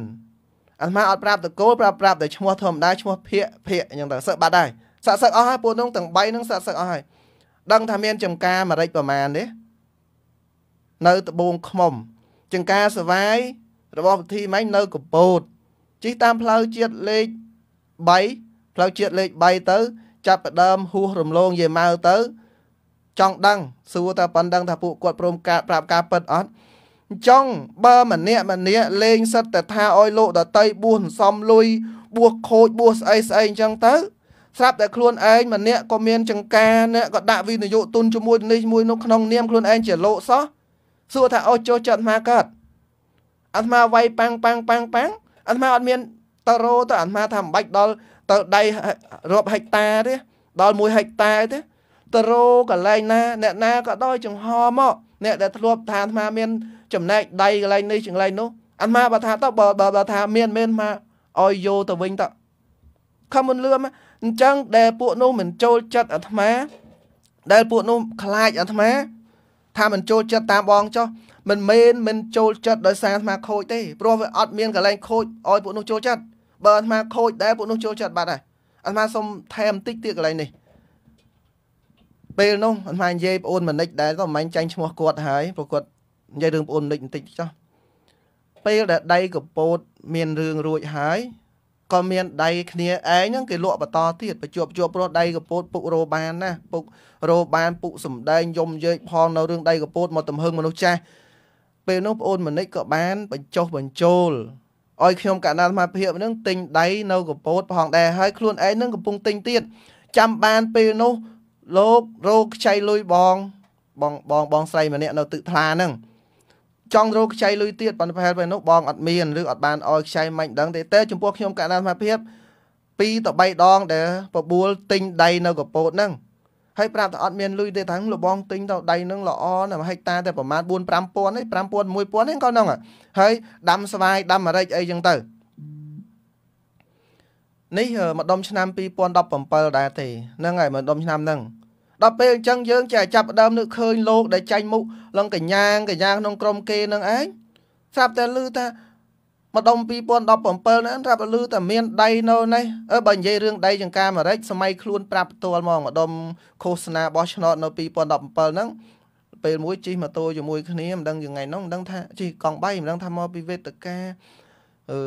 អាត្មាអត់ប្រាប់តកូលប្រាប់ប្រាប់តែឈ្មោះធម្មតាឈ្មោះភាកភាកអញ្ចឹងទៅសឹកបាត់ហើយសឹកសឹកអស់ហើយពួកនោះទាំង3ហ្នឹងសឹកសឹកអស់ហើយដឹងថាមានចំការមួយរិចប្រមាណទេនៅត្បូងខ្មុំចង្ការសវាយរបស់ពិធីមិញនៅកពតជិះតាមផ្លូវជាតិលេខ 3ផ្លូវជាតិលេខ3ទៅ ចាប់ផ្ដើមហួសរំលងយាយម៉ៅទៅ ចង់ដឹងសួរតែប៉ុណ្្នឹងថាពួកគាត់ព្រមការប្រាប់ការពិតអត់អញ្ចឹងបើម្នាក់ម្នាក់លេងសិតតែថាអោយលោកដតីបួសសំលុយបួសខូចបួសស្អីស្អីអញ្ចឹងទៅស្រាប់តែខ្លួនឯងម្នាក់ក៏មានចង្ការអ្នកក៏ដាក់វិនិយោគទុនជាមួយនេះជាមួយនោះក្នុងនាមខ្លួនឯងជាលោកសោះសួរថាអូចូលចិត្តអាត្មាកើតអាត្មាវាយប៉ាំងប៉ាំងប៉ាំងប៉ាំងអាត្មាអត់មាន តរោទៅអាត្មាថាមិនបាច់ដល់ទៅដៃរាប់ហិកតាទេដល់1ហិកតាទេតរោកន្លែងណា អ្នកណាក៏ដោយចង្ហមកអ្នកដែលធ្លាប់ថាអាត្មាមាន ចំណែកដៃកន្លែងនេះកន្លែងនោះអាត្មាបើថាទៅបើបើថាមានមានមកឲ្យយកទៅវិញទៅខំមិនលឿមអញ្ចឹងដែលពួកនោះមិនចូលចិត្តអាត្មា ដែលពួកនោះខ្លាចអាត្មា ថាមិនចូលចិត្តតាមបងចុះមិនមែនមិនចូលចិត្តដោយសារអាត្មាខូចទេព្រោះវាអត់មានកន្លែងខូចឲ្យពួកនោះចូលចិត្ត បើអាត្មាខូចដែរពួកនោះចូលចិត្តបាត់ហើយអាត្មាសុំថែមបន្តិចទៀតកន្លែងនេះពេលនោះអាត្មានិយាយប្អូនមនិចដែរក៏មិនចាញ់ឈ្មោះគាត់ហើយព្រោះគាត់និយាយរឿងប្អូនមនិចបន្តិចចុះពេលដែលដៃកពោតមានរឿងរួចហើយក៏មានដៃគ្នាឯងហ្នឹងគេលក់បន្តទៀតបញ្ជាប់ជាប់ព្រោះដៃកពោតពុករោបានណាពុករោបានពុកសំដែងយំយេកផងនៅរឿងដៃកពោតមកទំហឹងមនុស្សចាស់ពេលនោះប្អូនមនិចក៏បានបញ្ចុះបញ្ចូល ឲ្យខ្ញុំកណ្ដាលអាភិបនឹងទិញដៃនៅកពោតផងដែរហើយខ្លួនឯងនឹងកំពុងទិញទៀតចាំបានពេលនោះលោករោខ្ចីលុយបងបងបងបងស្រីម្នាក់នៅទឹកថ្លាហ្នឹងចង់រកខ្ចីលុយទៀតប៉ុន្តែប្រហែលពេលនោះបងអត់មានឬអត់បានឲ្យខ្ចីមិនដឹងទេតែចំពោះខ្ញុំកណ្ដាលអាភិប2ទៅ3ដងដែលបបួលទិញដៃនៅកពោតហ្នឹង ហើយប្រាប់ថាអត់មានលុយទេថាលបងទិញទៅដៃនឹងល្អណាស់ហិកតាតែប្រហែល4 5000ទេ5000 1000 1000ហ្នឹងក៏ហ្នឹងហើយដាំស្វាយដាំអារិចអីចឹងទៅនេះម្ដុំឆ្នាំ2017ដែរទេហ្នឹងហើយម្ដុំឆ្នាំហ្នឹងដល់ពេលអញ្ចឹងយើងចេះចាប់ដើមនឹកឃើញលោកដែលចាញ់មុខលងកញ្ញាងកញ្ញាក្នុងក្រុមគេនឹងឯងស្រាប់តែឮថា ម្ដុំ2017ហ្នឹងរាប់លឺតែមានដៃនៅនេះអើបើនិយាយរឿងដៃចង្ការអាមេរិកសម័យខ្លួនប្រាប់ផ្ទាល់ហ្មងម្ដុំឃោសនាបោះឆ្នោតនៅ2017ហ្នឹងពេលមួយជិះម៉ូតូជាមួយគ្នាមិនដឹងយ៉ាងไงនោះមិនដឹងថាជិះកង់3មិនដឹងថាមកពីវេទិកាអឺ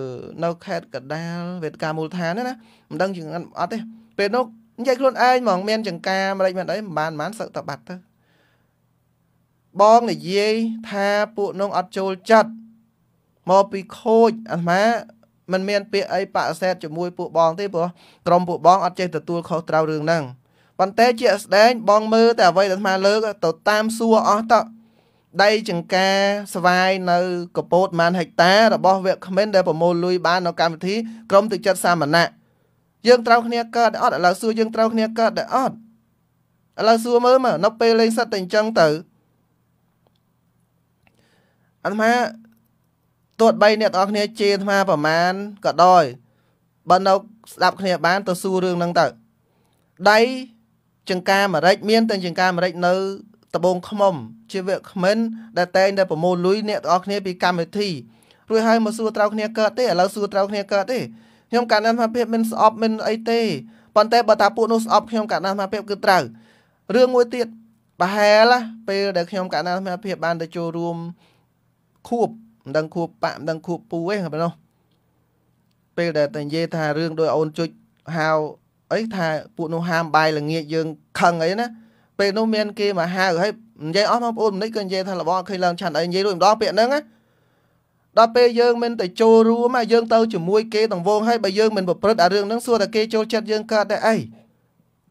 នៅខេត្តកដាលវេទិកាមូលដ្ឋានណាមិនដឹងយ៉ាងអត់ទេពេលនោះនិយាយខ្លួនឯងហ្មងមានចង្ការអាមេរិកមិនអីមិនបានបានសឹកតបាត់ទៅបងនិយាយថាពួកនោះអត់ចូលចិត្ត មកពីខូចអាត្មាมันមានពាក្យអីបដិសេធជាមួយពួកបងទេព្រោះក្រុមពួកបងអត់ចេះទទួលខុសត្រូវរឿងហ្នឹងប៉ុន្តែជាក់ស្ដែងបងមើលតែអ្វីដែលអាត្មាលើកទៅតាមសួរអស់តដៃចង្ការស្វាយនៅកពតម៉ានហិកតារបស់វគ្គខមិនដែលប្រមូលលុយបាននៅកម្មវិធីក្រុមទឹកចិត្តសាមណៈយើងត្រូវគ្នាកើតអត់ឥឡូវសួរយើងត្រូវគ្នាកើតដែរអត់ឥឡូវសួរមើលមកនៅពេលលេងសិតតែអញ្ចឹងទៅអាត្មា ទោះបីអ្នកទាំងអស់គ្នាជេរអាត្មាប្រមាណក៏ដោយបើនៅស្ដាប់គ្នាបានទៅសួររឿងហ្នឹងទៅដៃចង្ការអាមេរិកមានតែចង្ការអាមេរិកនៅត្បូងខ្មុំជាវគ្គខមិនដែលតែងតែប្រមូលលុយអ្នកទាំងអស់គ្នាពីកម្មវិធីរួចហើយមកសួរត្រូវគ្នាកើតទេឥឡូវសួរត្រូវគ្នាកើតទេខ្ញុំកាលណាថាភាពមិនស្អប់មិនអីទេប៉ុន្តែបើតាពួកនោះស្អប់ខ្ញុំកាលណាថាភាពគឺត្រូវរឿងមួយទៀតប្រហែលពេលដែលខ្ញុំកាលណាថាភាពបានទៅចូលរួមខួប មិនដឹងខួបបាក់មិនដឹងខួបពូឯងប៉ុណ្ណោះពេលដែលតែនិយាយថារឿងដោយអូនជុចហៅអីថាពួកនោះហាមបាយល្ងាចយើងខឹងអីណាពេលនោះមានគេមកហៅហើយនិយាយអស់បងប្អូនមិននេះក៏និយាយថាលបងឃើញឡើងឆាន់អីនិយាយរួចម្ដងពាក្យហ្នឹងណាដល់ពេលយើងមិនទៅចូលរួមយើងទៅជាមួយគេទាំងវងហើយបើយើងមិនប្រព្រឹត្តអារឿងហ្នឹងសួរតែគេចូលចិត្តយើងកើតតែអី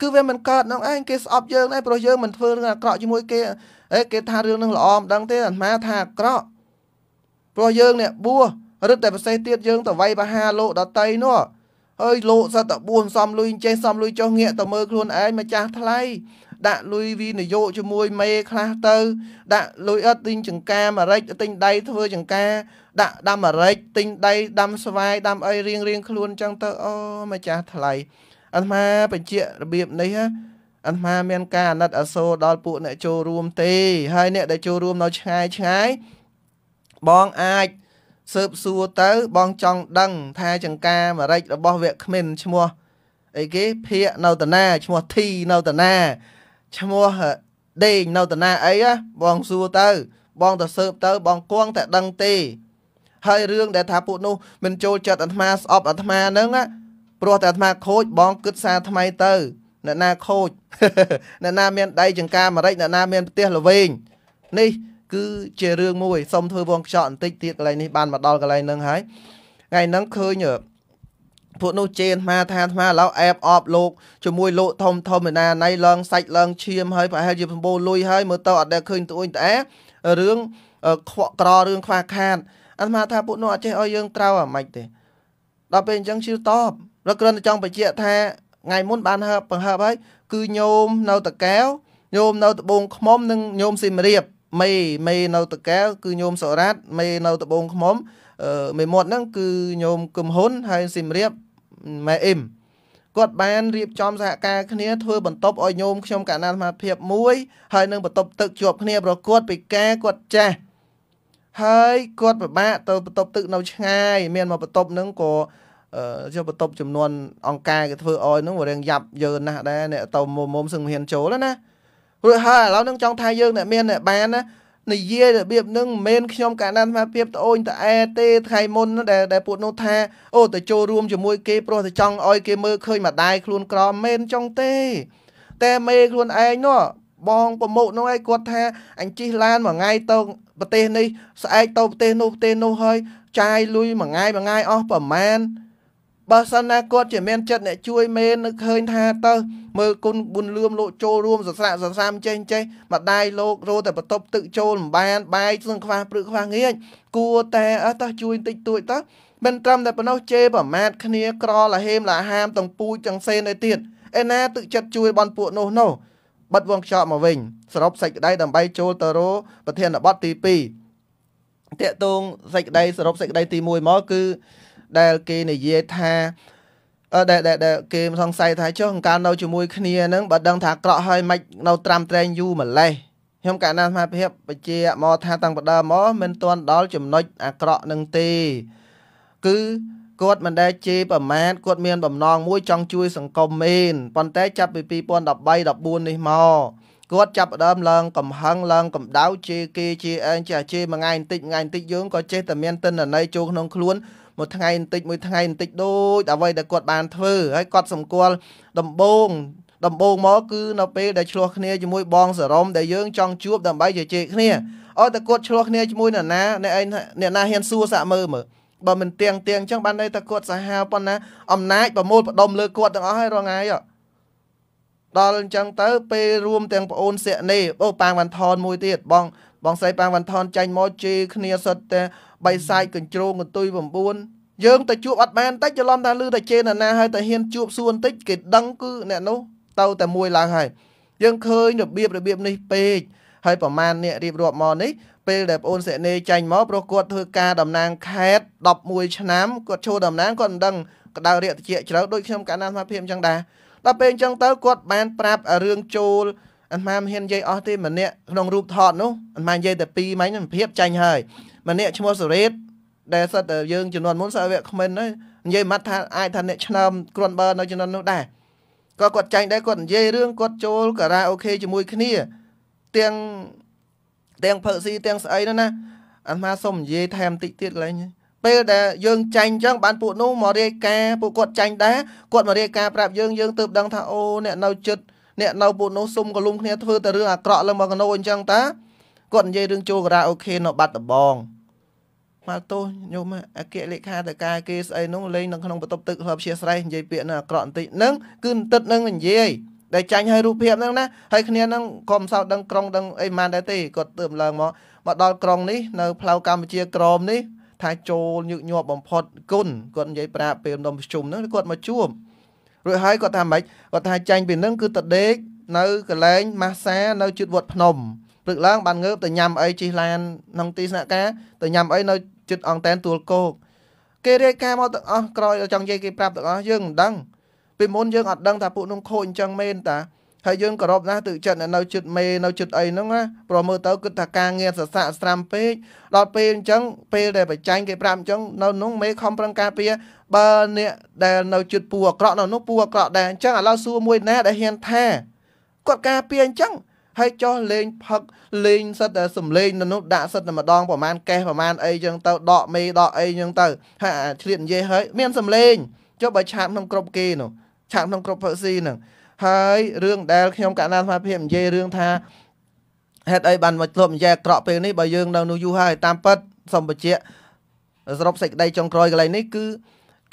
គឺវាមិនកើតហ្នឹងឯងគេស្អប់យើងដែរព្រោះយើងមិនធ្វើរឿងអាក្រក់ជាមួយគេអេគេថារឿងហ្នឹងល្អមិនដឹងទេអាត្មាថាអាក្រក់ ព្រោះយើងអ្នកបួសរឹតតែប្រសេសទៀតយើងទៅវាយបហាលោកដតីនោះហើយលោកសត្វតបួសសំលុយចេះសំលុយចុះងាកទៅមើលខ្លួនឯងម្ចាស់ថ្លៃដាក់លុយវិនិយោគជាមួយមេខ្លះទៅ ដាក់លុយអត់ទិញចង្ការអាមេរិកទិញដៃធ្វើចង្ការដាក់ដាំអាមេរិកទិញដៃដាំស្វាយដាំអីរៀងរៀងខ្លួនចឹងទៅអូម្ចាស់ថ្លៃអាត្មាបញ្ជាក់របៀបនេះអាត្មាមានការអាណិតអាសូរដល់ពួកអ្នកចូលរួមទេហើយអ្នកដែលចូលរួមនៅឆ្ងាយឆ្ងាយ បងអាចស៊ើបសួរទៅបងចង់ដឹង ថាចង្ការអាមេរិករបស់វគ្គគ្មិនឈ្មោះអីគេភាកនៅតាណាឈ្មោះ T នៅតាណាឈ្មោះដេងនៅតាណាអីបងសួរទៅ បងទៅស៊ើបទៅ បងគង់តែដឹងទេ ហើយរឿងដែលថាពួកនោះមិនចូលចិត្តអាត្មាស្អប់អាត្មាហ្នឹងព្រោះតែអាត្មាខូចបងគិតសារថ្មីទៅអ្នកណាខូចអ្នកណាមានដៃចង្ការអាមេរិកអ្នកណាមានផ្ទះល្វែងនេះ គឺជារឿងមួយសុំធ្វើវងខ្យល់បន្តិចទៀតកន្លែងនេះបានមកដល់កន្លែងហ្នឹងហើយថ្ងៃហ្នឹងឃើញពួកនោះជេនអាត្មាថាអាត្មាឥឡូវអែបអបលោកជាមួយលោកធំធំឯណាណៃឡើងសាច់ឡើងឈាមហើយប្រហែលជាសម្បូរលុយហើយមើលទៅអត់ដែលឃើញត្អូញត្អែរឿងខ្វក់ក្ររឿងខ្វះខាតអាត្មាថាពួកនោះអត់ចេះឲ្យយើងត្រូវអាម៉េចទេដល់ពេលអញ្ចឹងជឿតបរកគ្រាន់តែចង់បញ្ជាក់ថាថ្ងៃមុនបានហើបបង្ហើបហើយគឺញោមនៅតកែវញោមនៅត្បូងខ្មុំនិងញោមស៊ីមរៀប មេមេនៅតកែវគឺញោមសុរ៉ាត់មេនៅត្បូងខ្មុំមេមាត់ហ្នឹងគឺញោមគឹមហ៊ុនហើយស៊ីមរៀបម៉ែអ៊ីមគាត់បានរៀបចំសហការគ្នាធ្វើបន្ទប់ឲ្យញោមខ្ញុំកណ្ដាលសមាភិបមួយហើយនឹងបន្ទប់ទឹកជាប់គ្នាប្រកួតពីការគាត់ចាស់ហើយគាត់ពិបាកទៅបន្ទប់ទឹកនៅឆ្ងាយមានមកបន្ទប់ហ្នឹងក៏ចុះបន្ទប់ចំនួនអង្គការគេធ្វើអោយហ្នឹងរៀងយ៉ាប់យើណាស់ដែរអ្នកទៅមុំមុំសឹងមិនហ៊ានចូលណា រួចហើយឥឡូវហ្នឹងចង់ថាយើងអ្នកមានអ្នកបានណានិយាយរបៀបហ្នឹងមិនមែនខ្ញុំកាលណាអាភិបត្អូញតអែទេថ្ងៃមុនដែលដែលពួកនោះថាអូទៅចូលរួមជាមួយគេព្រោះតែចង់ឲ្យគេមើលឃើញម្ដាយខ្លួនក្រមិនមែនចង់ទេ តែមេខ្លួនឯងនោះបងប្រមុខនោះឯងគាត់ថាអញជិះឡានមួយថ្ងៃទៅប្រទេសនេះស្អែកទៅប្រទេសនោះប្រទេសនោះហើយចាយលុយមួយថ្ងៃមួយថ្ងៃអស់ប្រមាណ បើសិនណាគាត់ជាមានចិត្តអ្នកជួយមេននឹកឃើញថាទៅមើលគុណប៊ុនលឿមលោកចូលរួមសស្រាក់សសាមចេះចេះម្ដាយលោករោតែបន្ទប់ទឹកចូលមិនបានបាយស្នឹងខ្វះព្រឹកខ្វះងាយគួរតែអត់តោះជួយតិចតួចទៅមិនត្រឹមតែប៉ុណ្ណោះជេរប្រមាថគ្នាក្រលហេមលហាមទាំងពូជទាំងសេនឯទៀតឯណាទឹកចិត្តជួយបនពួកនោះនោះបិទវងខ្យល់មកវិញសរុបសេចក្តីដើម្បីចូលទៅរប្រធានបទទី2តកតងសេចក្តីសរុបសេចក្តីទី1មកគឺ ដែលគេនិយាយថាអឺដែលដែលគេសង្ស័យថាចុះកាលនៅជាមួយគ្នាហ្នឹងបើដឹងថាក្រក់ហើយមិននៅត្រាំត្រែងយូរម្លេះខ្ញុំកាលណាស្មារភាពបជាមកថាតាំងបដើមមកមិនទាន់ដល់ចំណុចអាក្រក់នឹងទេ គឺគាត់មិនដែលជេរប្រមាថគាត់មានបំណងមួយចង់ជួយសង្គមមែនប៉ុន្តែចាប់ពី2013 14នេះមកគាត់ចាប់ផ្ដើមឡើងកំហឹងឡើងកំដៅជេរគេជេរឯងចេះជេរមួយថ្ងៃបន្តិចថ្ងៃបន្តិចយើងក៏ចេះតែមានទិន្នន័យចូលក្នុងខ្លួន មួយថ្ងៃបន្តិចមួយថ្ងៃបន្តិចដូចអ្វីដែលគាត់បានធ្វើហើយគាត់សម្គាល់ដំបងដំបូងមកគឺនៅពេលដែលឆ្លោះគ្នាជាមួយបងសរមដែលយើងចង់ជួបដើម្បីជជែកគ្នាអត់តែគាត់ឆ្លោះគ្នាជាមួយអ្នកណាអ្នកឯងអ្នកណាហ៊ានសួរសាក់មើលមើលបើមិនទៀងទៀងអញ្ចឹងបានន័យថាគាត់សាហាវប៉ុណ្ណាអំណាចប្រមូលផ្ដុំលើគាត់ទាំងអស់ហើយរងថ្ងៃដល់អញ្ចឹងទៅពេលរួមទាំងប្អូនសៀកនេះអូប៉ាងវ៉ាន់ថនមួយទៀតបង បងស្រីប៉ាងវ៉ាន់ថនចាញ់មកជេរគ្នាសុទ្ធតែបៃសាយកញ្ជ្រោងកន្ទុយ9យើងទៅជួបអត់បានតិចច្រឡំថាលឺតែជេរណាណាហើយតែហ៊ានជួបសួរបន្តិចគេដឹងគឺអ្នកនោះទៅតែមួយឡើងហើយយើងឃើញរបៀបរបៀបនេះពេកហើយប្រមាណអ្នករៀបរាប់មកនេះពេលដែលបងអូនសេនេចាញ់មកព្រោះគាត់ធ្វើការតំណាងខេត្ត11ឆ្នាំគាត់ចូលតំណាងគាត់មិនដឹងក្តៅរាកតិចជ្រៅដូចខ្ញុំកាលណាសមាភិបអញ្ចឹងដែរដល់ពេលអញ្ចឹងទៅគាត់បានប្រាប់រឿងចូល អាត្មាមិនហ៊ាននិយាយអស់ទេម្នាក់ក្នុងរូបថតនោះអាត្មានិយាយតែពីរមិញភាពចាញ់ហើយម្នាក់ឈ្មោះសូរ៉េតដែលសិតតែយើងជំនាន់មុនសិតវគ្គក្មិនហ្នឹងនិយាយមកថាអាចថាអ្នកឆ្នើមគ្រាន់បើនៅជំនាន់នោះដែរក៏គាត់ចាញ់ដែរគាត់និយាយរឿងគាត់ចូលការ៉ាអូខេជាមួយគ្នាទាំងទាំងផឹកស៊ីទាំងស្អីនោះណាអាត្មាសុំនិយាយថែមតិចទៀតកន្លែងពេលដែលយើងចាញ់អញ្ចឹងបានពួកនោះមករាយការពួកគាត់ចាញ់ដែរគាត់មករាយការប្រាប់យើងយើងទើបដឹងថាអូអ្នកនៅចិត្ត អ្នកនៅពួកនោះសុំកលុំគ្នាធ្វើតែរឿងអាក្រក់ឡើងមកកណោអញ្ចឹងតាគាត់និយាយរឿងចូលការ៉ាអូខេនៅបាត់ដំបងមកទោសញោមអគ្គលេខាតការគេស្អីនោះលេងនៅក្នុងបន្ទប់ទឹកហបជាស្រ័យនិយាយពាក្យនឹងអាក្រក់បន្តិចហ្នឹងគឺបន្តិចនឹងនិយាយដែលចាញ់ឲ្យរូបភាពហ្នឹងណាហើយគ្នាហ្នឹងក៏មិនសូវដឹងក្រុងដឹងអីមិនដែរទេគាត់ទើបឡើងមកមកដល់ក្រុងនេះនៅផ្លូវកម្ពុជាក្រមនេះថាចូលញឹកញាប់បំផុតគុណគាត់និយាយប្រាប់ពេលនំប្រជុំហ្នឹងគាត់មកជួប រួចហើយគាត់ថាម៉េចគាត់ថាចាញ់ពីហ្នឹងគឺតដេកនៅកន្លែងម៉ាស្សា នៅជិតវត្តភ្នំព្រឹកឡើងបានងើបទៅញ៉ាំអីជិះឡានក្នុងទីស្នាក់ការទៅញ៉ាំអីនៅជិតអង្តែនទួលគោកគេរាយការណ៍មកទាំងអស់ក្រោយចង់និយាយគេប្រាប់ទាំងអស់យើងមិនដឹងពីមុនយើងអត់ដឹងថាពួកនោះខូចអញ្ចឹងមែនតាហើយយើងគោរពណាស់ទឹកចិត្តនៅចិត្តមេនៅចិត្តអីហ្នឹងណាព្រោះមើលទៅគិតថាការងារសស័កស្រាំពេកដល់ពេលអញ្ចឹងពេលដែលបច្ចាញ់គេប្រាប់អញ្ចឹងនៅនោះមេខំប្រឹងការពារ បើអ្នកដែលនៅចិត្តពូអាក្រក់នៅនោះពូអាក្រក់ដែរអញ្ចឹងឥឡូវសួរមួយណាដែលហ៊ានថាគាត់ការពារអញ្ចឹងហើយចោះលេងផឹកលេងសិតតែសំលេងនៅនោះដាក់សិតតែម្ដងប្រហែលកេះប្រហែលអីចឹងទៅដកមេដកអីចឹងទៅហើយឆ្លៀតនិយាយហើយមានសំលេងចុះបើឆាតក្នុងក្រុមគេនោះឆាតក្នុងក្រុមផឹកស៊ីហ្នឹងហើយរឿងដែលខ្ញុំកណ្ដាលស្មារតីនិយាយរឿងថាហេតុអីបានមកធ្លាប់និយាយអាក្រក់ពេលនេះបើយើងនៅនោះយូរហើយតាមពិតសំបជាសរុបសេចក្តីចុងក្រោយកន្លែងនេះគឺ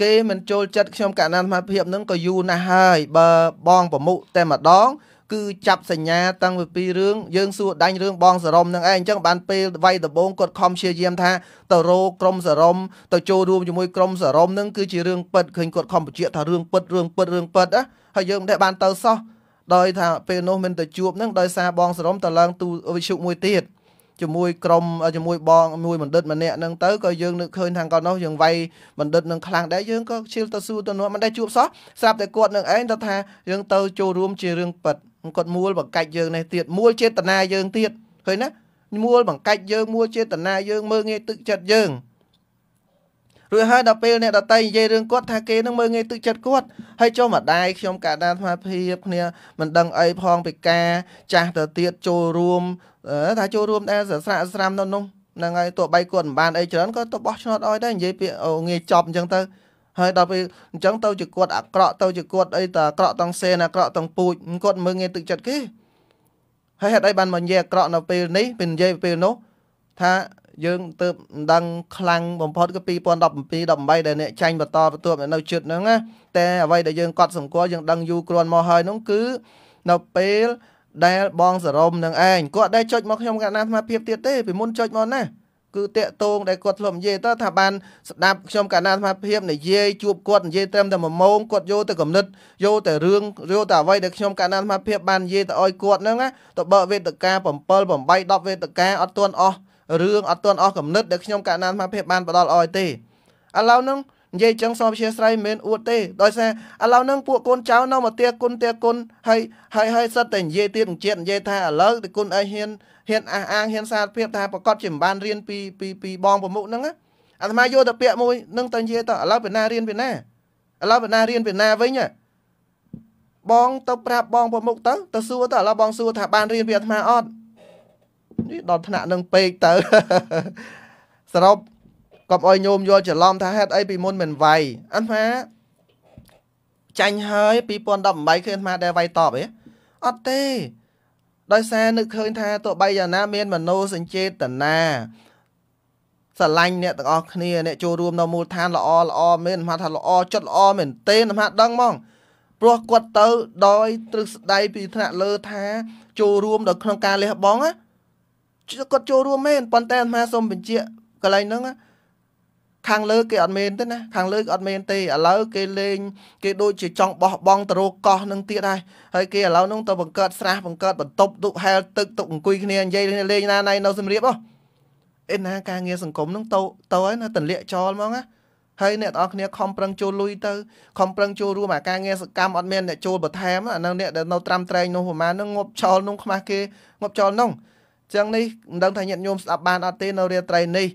គេមិនចូលចិត្តខ្ញុំកណ្ដាលស្មារតីនឹងក៏យូរណាស់ហើយបើបងប្រមុខតែម្ដង គឺចាប់សញ្ញាតាំងពីរឿងយើងសួរដាញ់រឿងបងសរមនឹងឯងអញ្ចឹងបានពេលវាយដបងគាត់ខំព្យាយាមថាទៅរោក្រុមសរមទៅចូលរួមជាមួយក្រុមសរមនឹងគឺជារឿងពិតឃើញគាត់ខំបញ្ជាក់ថារឿងពិតរឿងពិតរឿងពិតណាហើយយើងមិនដែលបានទៅសោះដោយថាពេលនោះមិនទៅជួបនឹងដោយសារបងសរមទៅឡើងទូវិទ្យុមួយទៀត ជាមួយក្រុមជាមួយបងមួយបណ្ឌិតម្នាក់ហ្នឹងទៅក៏យើងនឹកឃើញថាគាត់នោះយើងវាយបណ្ឌិតនឹងខ្លាំងដែរយើងក៏ឈៀលទៅសួរទៅនោះមិនដែលជួបសោះស្រាប់តែគាត់នឹងឯងទៅថាយើងទៅចូលរួមជារឿងពិតគាត់មួលបង្កាច់យើងនេះទៀតមួលចេតនាយើងទៀតឃើញណាមួលបង្កាច់យើងមួលចេតនាយើងមើងងាយទឹកចិត្តយើងរួចហើយដល់ពេលអ្នកដតីនិយាយរឿងគាត់ថាគេនឹងមើងងាយទឹកចិត្តគាត់ហើយចុះម្ដាយខ្ញុំកាដាស្មារតីគ្នាមិនដឹងអីផងពីការចាស់ទៅទៀតចូលរួម ថាចូលរួមដែរស្រាក់ស្រាំនៅនោះហ្នឹងហើយទោះបីគាត់មិនបានអីច្រើនក៏ទៅបោះឆ្នោតឲ្យដែរនិយាយពាក្យងាយចប់អញ្ចឹងទៅហើយដល់ពេលអញ្ចឹងទៅជាគាត់អាក្រក់ទៅជាគាត់អីតអាក្រក់តង់សេនអាក្រក់តង់ពូជគាត់មើងងាយទឹកចិត្តគេហើយហេតុអីបានមកនិយាយអាក្រក់នៅពេលនេះពេលនិយាយពេលនោះថាយើងទៅមិនដឹងខ្លាំងបំផុតគឺ2017 18ដែលអ្នកចាញ់បន្តបន្ទាប់នៅជិតហ្នឹងណាតែអ្វីដែលយើងកត់សម្គាល់យើងដឹងយូរគ្រាន់មកហើយនោះគឺនៅពេល ដែលបងសរមនឹងឯងគាត់ដែលចុចមកខ្ញុំកណ្ណាអាត្មាភាពទៀតទេពីមុនចុចមកណាគឺតាកតងដែលគាត់ធ្លាប់និយាយទៅថាបានស្ដាប់ខ្ញុំកណ្ណាអាត្មាភាពនិយាយជួបគាត់និយាយត្រឹមតែ1ម៉ោងគាត់យកទៅកំណត់យកតែរឿងយកតែអ្វីដែលខ្ញុំកណ្ណាអាត្មាភាពបាននិយាយទៅឲ្យគាត់ហ្នឹងណាទៅបើកវេទិកា7 8 10វេទិកាអត់ទាន់អស់រឿងអត់ទាន់អស់កំណត់ដែលខ្ញុំកណ្ណាអាត្មាភាពបានផ្ដល់ឲ្យទេឥឡូវហ្នឹង និយាយចឹងសូមអធិស្ឋានមិនអួតទេដោយសារឥឡូវហ្នឹងពួកកូនចៅនៅមកទៀគុណទៀគុណហើយហើយហើយសិតតែនិយាយទៀតជាតិនិយាយថាឥឡូវទីគុណអីហ៊ានហ៊ានអះអាងហ៊ានសារភាពថាប្រកាសជាមិនបានរៀនពីពីពីបងប្រមុខហ្នឹងអាត្មាយកតែពាក្យមួយនឹងទៅនិយាយទៅឥឡូវពីណារៀនពីណាឥឡូវពីណារៀនពីណាវិញបងទៅប្រាប់បងប្រមុខទៅទៅសួរទៅឥឡូវបងសួរថាបានរៀនពីអាត្មាអត់នេះដល់ថ្នាក់នឹងពេកទៅសរុប កុំអោយញោមយល់ច្រឡំថាហេតុអីពីមុនមិនវាយអាត្មាចាញ់ហើយ2018ឃើញអាត្មាដែលវាយតបហ៎អត់ទេដោយសារនឹកឃើញថាទោះបីយ៉ាងណាមានមโนសញ្ចេតនាស្រឡាញ់អ្នកទាំងអស់គ្នាអ្នកចូលរួមនៅមូលដ្ឋានល្អល្អមែនអាថាល្អចិត្តល្អមែនទេអាថាដឹងហ្មងព្រោះគាត់ទៅដោយទ្រឹស្ដីពីថ្នាក់លើថា ចូលរួមដល់ក្នុងការលះបង់ណាគាត់ចូលរួមមែនប៉ុន្តែអាត្មាសូមបញ្ជាក់កន្លែងហ្នឹង ខាងលើគេអត់មែនទេណាខាងលើអត់មែនទេឥឡូវគេលេងគេដូចជាចង់បោះបង់ទៅរកកោះនឹងទៀតហើយហើយគេឥឡូវហ្នឹងទៅបង្កើតស្រះបង្កើតបន្ទប់ទុកហែលទឹកទុកអង្គុយគ្នានិយាយលេងណាណៃនៅសំរៀបហ៎អេណាការងារសង្គមហ្នឹងទៅទៅហើយណាតលាក់ចោលហ្មងណាហើយអ្នកទាំងអស់គ្នាខំប្រឹងចូលលុយទៅខំប្រឹងចូលរួមអាការងារសកម្មអត់មានអ្នកចូលបន្ថែមអានឹងអ្នកដែលនៅត្រាំត្រែងនោះប្រហែលហ្នឹងងប់ចោលនោះខ្មាស់គេងប់ចោលនោះចឹងនេះមិនដឹងថាញាតិញោមស្ដាប់បានអត់ទេនៅរាត្រីនេះ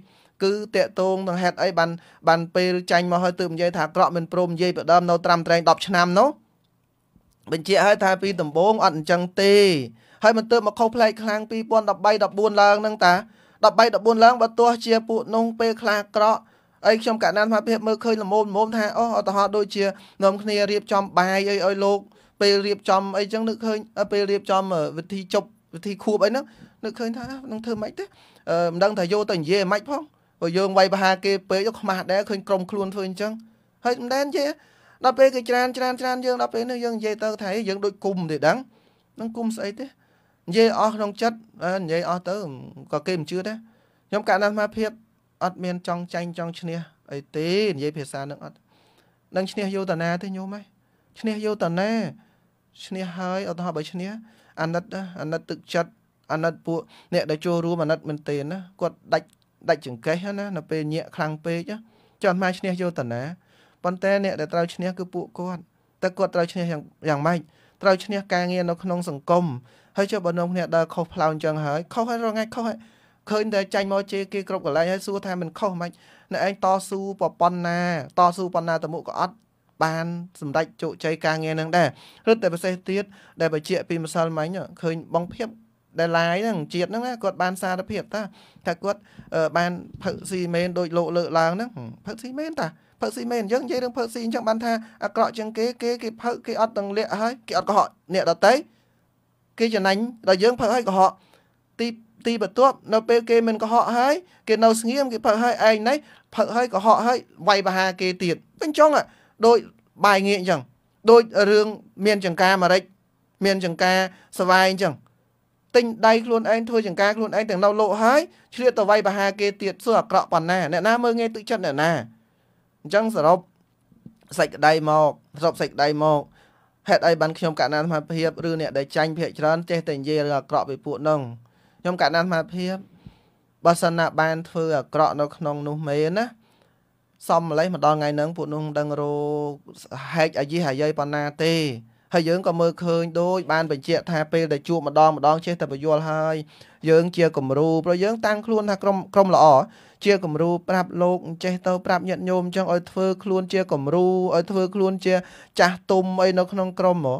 គឺតេតងនឹងហេតុអីបានបានពេលចាញ់មកហើយទើបនិយាយថាក្រក់មិនព្រមនិយាយផ្ដើមនៅត្រាំត្រែង10ឆ្នាំនោះបញ្ជាក់ឲ្យថាពីដំបងអត់អញ្ចឹងទេហើយមិនទើបមកខុសផ្លែកខ្លាំង2013 14ឡើងហ្នឹងតា13 14ឡើងបើទោះជាពួកនោះពេលខ្លះក្រក់អីខ្ញុំកណានមកភាពមើលឃើញលមមលមថាអូឧទាហរណ៍ដូចជានាំគ្នារៀបចំបាយអីឲ្យលោកពេលរៀបចំអីចឹងនឹកឃើញពេលរៀបចំវិធីជប់វិធីខួបអីហ្នឹងនឹកឃើញថានឹងធ្វើម៉េចទេមិនដឹងថាយកទៅនិយាយម៉េចផង ព្រោះយើងវាយបហាគេពេកខ្មាស់ដែរឃើញក្រុមខ្លួនធ្វើអញ្ចឹងហើយមិនដែរនិយាយដល់ពេលគេច្រានច្រានច្រានយើងដល់ពេលនេះយើងនិយាយទៅថាយើងដូចគុំទេដឹងនឹងគុំស្អីទេនិយាយអស់ក្នុងចិត្តនិយាយអស់ទៅក៏គេមិនជឿដែរខ្ញុំកាលណាស់មកភាពអត់មានចង់ចាញ់ចង់ឈ្នះអីទេនិយាយភាសានឹងអត់នឹងឈ្នះយោតាណាទេញោមហ៎ឈ្នះយោតាណាឈ្នះហើយអត់ថាបើឈ្នះអាណិតអាណិតទឹកចិត្តអាណិតពួកអ្នកដែលចូលរួមអាណិតមែនទេណាគាត់ដាច់ ដាច់ចង្កេះណានៅពេលញាក់ខ្លាំងពេកចង់មកឈ្នះយោតាណាប៉ុន្តែអ្នកដែលត្រូវឈ្នះគឺពួកគាត់តើគាត់ត្រូវឈ្នះយ៉ាងយ៉ាងម៉េចត្រូវឈ្នះការងារនៅក្នុងសង្គមហើយចុះបើនំគ្នាដើរខុសផ្លូវអញ្ចឹងហើយខុសហើយរងថ្ងៃខុសហើយឃើញតែចាញ់មកជេរគេគ្រប់កន្លែងហើយសួរថាមិនខុសមិនអ្នកឯងតស៊ូប្រប៉ុណ្ណាតស៊ូប៉ុណ្ណាតមុខក៏អត់បានសម្រេចជោគជ័យការងារនឹងដែររឹតតែពិសេសទៀតដែលបញ្ជាក់ពីម្សិលមិញឃើញបងភៀប ដែលឡាយហ្នឹងជាតិហ្នឹងគាត់បានសារភាពតាថាគាត់បានផឹកស៊ីមែនដូចលោកលើកឡើងហ្នឹងផឹកស៊ីមែនតាផឹកស៊ីមែនយើងនិយាយរឿងផឹកស៊ីអញ្ចឹងបានថាអាក្រក់ជាងគេគេគេផឹកគេអត់ទាំងលាក់ហើយគេអត់កុហកអ្នកដតីគេចំណាញ់ដល់យើងផឹកហើយកុហកទីទីបន្ទាប់នៅពេលគេមិនកុហកហើយគេនៅស្ងៀមគេផឹកហើយឯងនេះផឹកហើយកុហកហើយវាយបហាគេទៀតអញ្ចឹងដូចបាយងាកអញ្ចឹងដូចរឿងមានចង្ការអាមេរិកមានចង្ការស្វាយអញ្ចឹង ទិញដៃខ្លួនឯងធ្វើចង្ការខ្លួនឯងទាំងនៅលោកហើយឆ្លៀតទៅវាយបហាគេទៀតសួរអាក្រក់ប៉ុណ្ណាអ្នកណាមើងងាយទឹកចិត្តអ្នកណាអញ្ចឹងសរុបសេចក្តីមកសរុបសេចក្តីមកហេតុអីបានខ្ញុំកណានអាភិបឬអ្នកដែលចាញ់ភាកច្រើនចេះតែនិយាយរឿងអាក្រក់ពីពួកនោះខ្ញុំកណានអាភិបបើសិនណាបានធ្វើអាក្រក់នៅក្នុងនោះមែនណាសំម្លេះមកដល់ថ្ងៃហ្នឹងពួកនោះដឹងរោហែកអាយិះអាយ័យប៉ុណ្ណាទេ ហើយយើងក៏មើលឃើញដូចបានបញ្ជាក់ថាពេលដែលជួបម្ដងម្ដងចេះតែបយល់ហើយយើងជាគំរូព្រោះយើងតាំងខ្លួនថាក្រុមក្រុមល្អជាគំរូប្រាប់លោកចេះទៅប្រាប់ញាតិញោមអញ្ចឹងឲ្យធ្វើខ្លួនជាគំរូឲ្យធ្វើខ្លួនជាចាស់ទុំអីនៅក្នុងក្រុមហ៎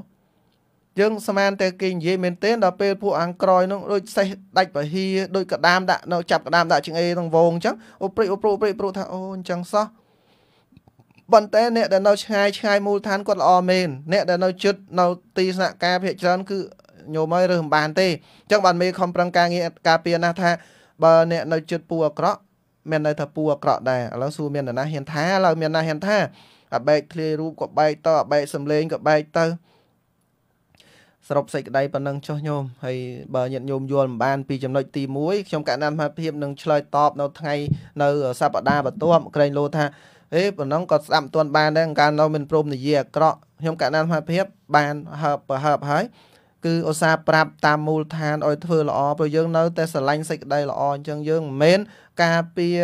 យើងស្មានតែគេនិយាយមែនទេដល់ពេលពួកអាំងក្រយនោះដូចសេះដាច់បហៀដូចកដាមដាក់នៅចាប់កដាមដាក់ជាងអេក្នុងវងអញ្ចឹងអូព្រិចអូព្រុព្រិចព្រុថាអូអញ្ចឹងសោះ ប៉ុន្តែអ្នកដែលនៅឆ្ងាយឆ្ងាយមូលដ្ឋានគាត់ល្អមែនអ្នកដែលនៅជិតនៅទីស្នាក់ការភាគច្រើនគឺញោមហើយរើសមិនបានទេអញ្ចឹងបានមេខំប្រឹងការងារការពារណាស់ថាបើអ្នកនៅជិតពូអាក្រក់មានន័យថាពូអាក្រក់ដែរឥឡូវសួរមាននរណាហ៊ានថាឥឡូវមានណាហ៊ានថាអាបែកធ្លាយរូបក៏បែកទៅអាបែកសំលេងក៏បែកទៅសរុបសេចក្តីប៉ុណ្ណឹងចុះញោមហើយបើញាតិញោមយល់មិនបានពីចំណុចទី1ខ្ញុំកណ្ដាលមហាភាពនឹងឆ្លើយតបនៅថ្ងៃនៅសប្តាហ៍បន្ទាប់ក្រែងលោថា អេប៉ុណ្ណឹងក៏ស្ដាប់មិនទាន់បានដែរកាលនៅមិនព្រមនិយាយអាក្រក់ខ្ញុំកណ្ដាលមហាភាពបានហើបបើហើបហើយគឺឧស្សាហ៍ប្រាប់តាមមូលដ្ឋានឲ្យធ្វើល្អព្រោះយើងនៅតែស្រឡាញ់សេចក្តីល្អអញ្ចឹងយើងមិនមែនការពារ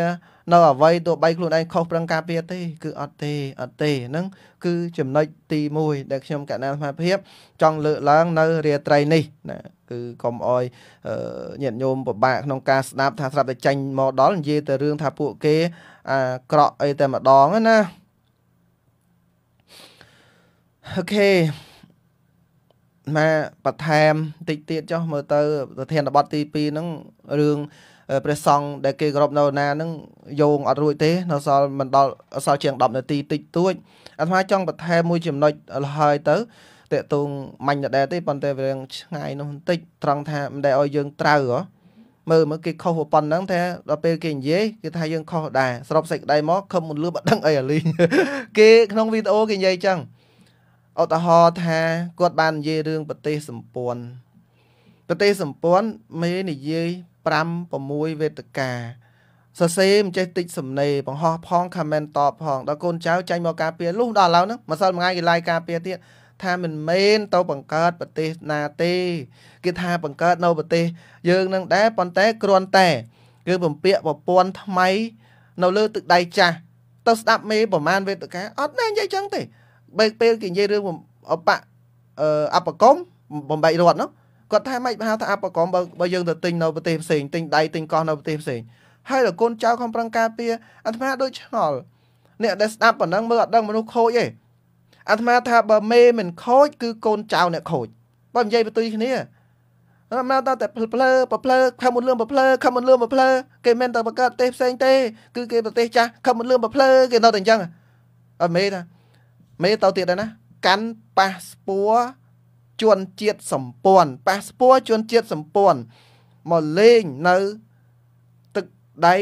នៅអ្វីទោះបីខ្លួនឯងខុសប្រឹងការពារទេ គឺអត់ទេអត់ទេហ្នឹងគឺចំណុចទី1ដែលខ្ញុំកណ្ដាលសមាភិបចង់លើកឡើងនៅរាត្រីនេះណាគឺកុំអោយញាតិញោមពិបាកក្នុងការស្ដាប់ថាស្រាប់តែចាញ់មកដល់និយាយតែរឿងថាពួកគេ អាក្រក់អីតែម្ដងណាអូខេមកបន្ថែមតិចទៀតចុះមើលទៅប្រធានបទទី2ហ្នឹងរឿងព្រះសង្ឃដែលគេគោរពនៅណាហ្នឹងយោងអត់រួចទេនៅសល់មិនដល់សល់ជាង10នាទីតិចតួចអាត្មាចង់បន្ថែមមួយចំណុចហើយទៅតេតងមាញ់ដដែលទេប៉ុន្តែវាឆ្ងាយនោះបន្តិចត្រង់ថាមិនដែលឲ្យយើងត្រូវហ៎ មើលមើលគេខុសប៉ុណ្ណឹងតែដល់ពេលគេនិយាយគេថាយើងខុសដែរស្របសេចក្តីមកខំមុនលឿបអត់ដឹងអីអាលីងគេក្នុងវីដេអូគេនិយាយចឹងឧទាហរណ៍ថាគាត់បាននិយាយរឿងប្រទេសសម្ព័ន្ធប្រទេសសម្ព័ន្ធមេនិយាយ5 6វេទិកាសរសេរមិនចេះតិចសំណេរបង្ហោះផង comment តបផងដល់កូនចៅចាញ់មកការពារលុះដល់ឥឡូវហ្នឹងម្សិលមួយថ្ងៃគេឡាយការពារទៀត ថាមិនមែនទៅបង្កើតប្រទេសណាទេគេថាបង្កើតនៅប្រទេសយើងនឹងដែរប៉ុន្តែគ្រាន់តែគឺបំពាក់ប្រព័ន្ធថ្មី នៅលើទឹកដៃចាស់ទៅស្ដាប់មេប្រមាណវេទិកាអត់ណែនិយាយចឹងទេបើពេលគេនិយាយរឿងអបអបកុំបំបីរត់នោះគាត់ថាម៉េចហៅថាអបកុំបើបើយើងទៅទិញនៅប្រទេសផ្សេងទិញដៃទិញកោះនៅប្រទេសផ្សេងហើយដល់កូនចៅខំប្រឹងការពារអាត្មាដូចឆ្ងល់អ្នកដែលស្ដាប់ប៉ុណ្ណឹងមើលអត់ដឹងមនុស្សខូចទេ អាត្មាថាបើមេមិនខូចគឺកូនចៅអ្នកខូចបើនិយាយបន្ទុយគ្នាអាត្មាតតែភ្លើភ្លើប្រភ្លើខំមុនលឿមប្រភ្លើខំមុនលឿមប្រភ្លើគេមិនតែបង្កើតប្រទេសផ្សេងទេគឺគេប្រទេសចាស់ខំមុនលឿមប្រភ្លើគេនៅតែអញ្ចឹងអត់មេថាមេទៅទៀតដែរណាកាន់ប៉ាសពួរជនជាតិសម្ព័ន្ធប៉ាសពួរជនជាតិសម្ព័ន្ធមកលេងនៅទឹកដី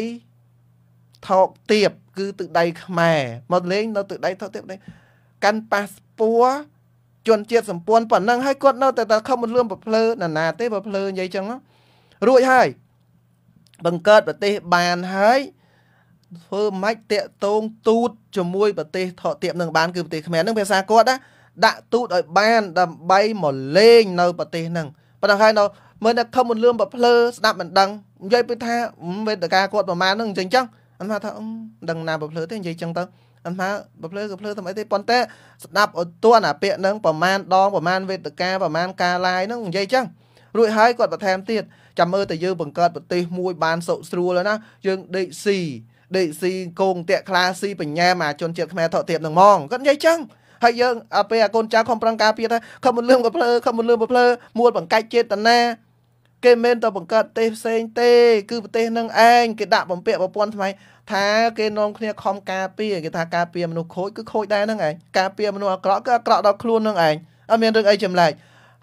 ថោកទៀបគឺទឹកដីខ្មែរមកលេងនៅទឹកដីថោកទៀបនេះ កាន់ប៉ាសពួរជនជាតិសម្ព័ន្ធប៉ុណ្ណឹងហើយគាត់នៅតែតែខំមិនលឿមប្រភ្លើណាណាទេប្រភ្លើនិយាយចឹងរួចហើយបង្កើតប្រទេសបានហើយធ្វើម៉េចតាក់តងទូតជាមួយប្រទេសថោកទៀបនឹងបានគឺប្រទេសខ្មែរនឹងភាសាគាត់ណាដាក់ទូតឲ្យបានដើម្បីមកលេងនៅប្រទេសហ្នឹងប៉ុន្តែហើយនៅមើលតែខំមិនលឿមប្រភ្លើស្ដាប់មិនដឹងនិយាយពីថាវេទិកាគាត់ប្រមាណហ្នឹងអញ្ចឹងចឹងអត់ថាថាមិនដឹងណាប្រភ្លើទេនិយាយចឹងទៅ អត់ថាប្រភ្លើក៏ភ្លើទៅអីទេប៉ុន្តែស្ដាប់ឲ្យទន់អាពាក្យហ្នឹងប្រមាណដងប្រមាណវេទិកាប្រមាណការឡាយហ្នឹងនិយាយចឹងរួចហើយគាត់បន្ថែមទៀតចាំមើលតែយើងបង្កើតប្រទេសមួយបានសុខស្រួលហើយណាយើងដេកស៊ីដេកស៊ីគងតាក់ខ្លាស៊ីបញ្ញាមកជនជាតិខ្មែរថោកទៀតនឹងហ្មងគាត់និយាយចឹងហើយយើងពេលអាកូនចៅខំប្រឹងការពារថាខំមិនលឿមក៏ភ្លើខំមិនលឿមក៏ភ្លើមួលបង្កាច់ចេតនា គេមិនទៅបង្កើតប្រទេសផ្សេងទេ គឺប្រទេសនឹងឯងគេដាក់បំពាក់ប្រព័ន្ធថ្មីថាគេនាំគ្នាខំការពារគេថាការពារមនុស្សខូចគឺខូចដែរហ្នឹងឯងការពារមនុស្សអាក្រក់គឺអាក្រក់ដល់ខ្លួនហ្នឹងឯងអត់មានរឿងអីចម្លែក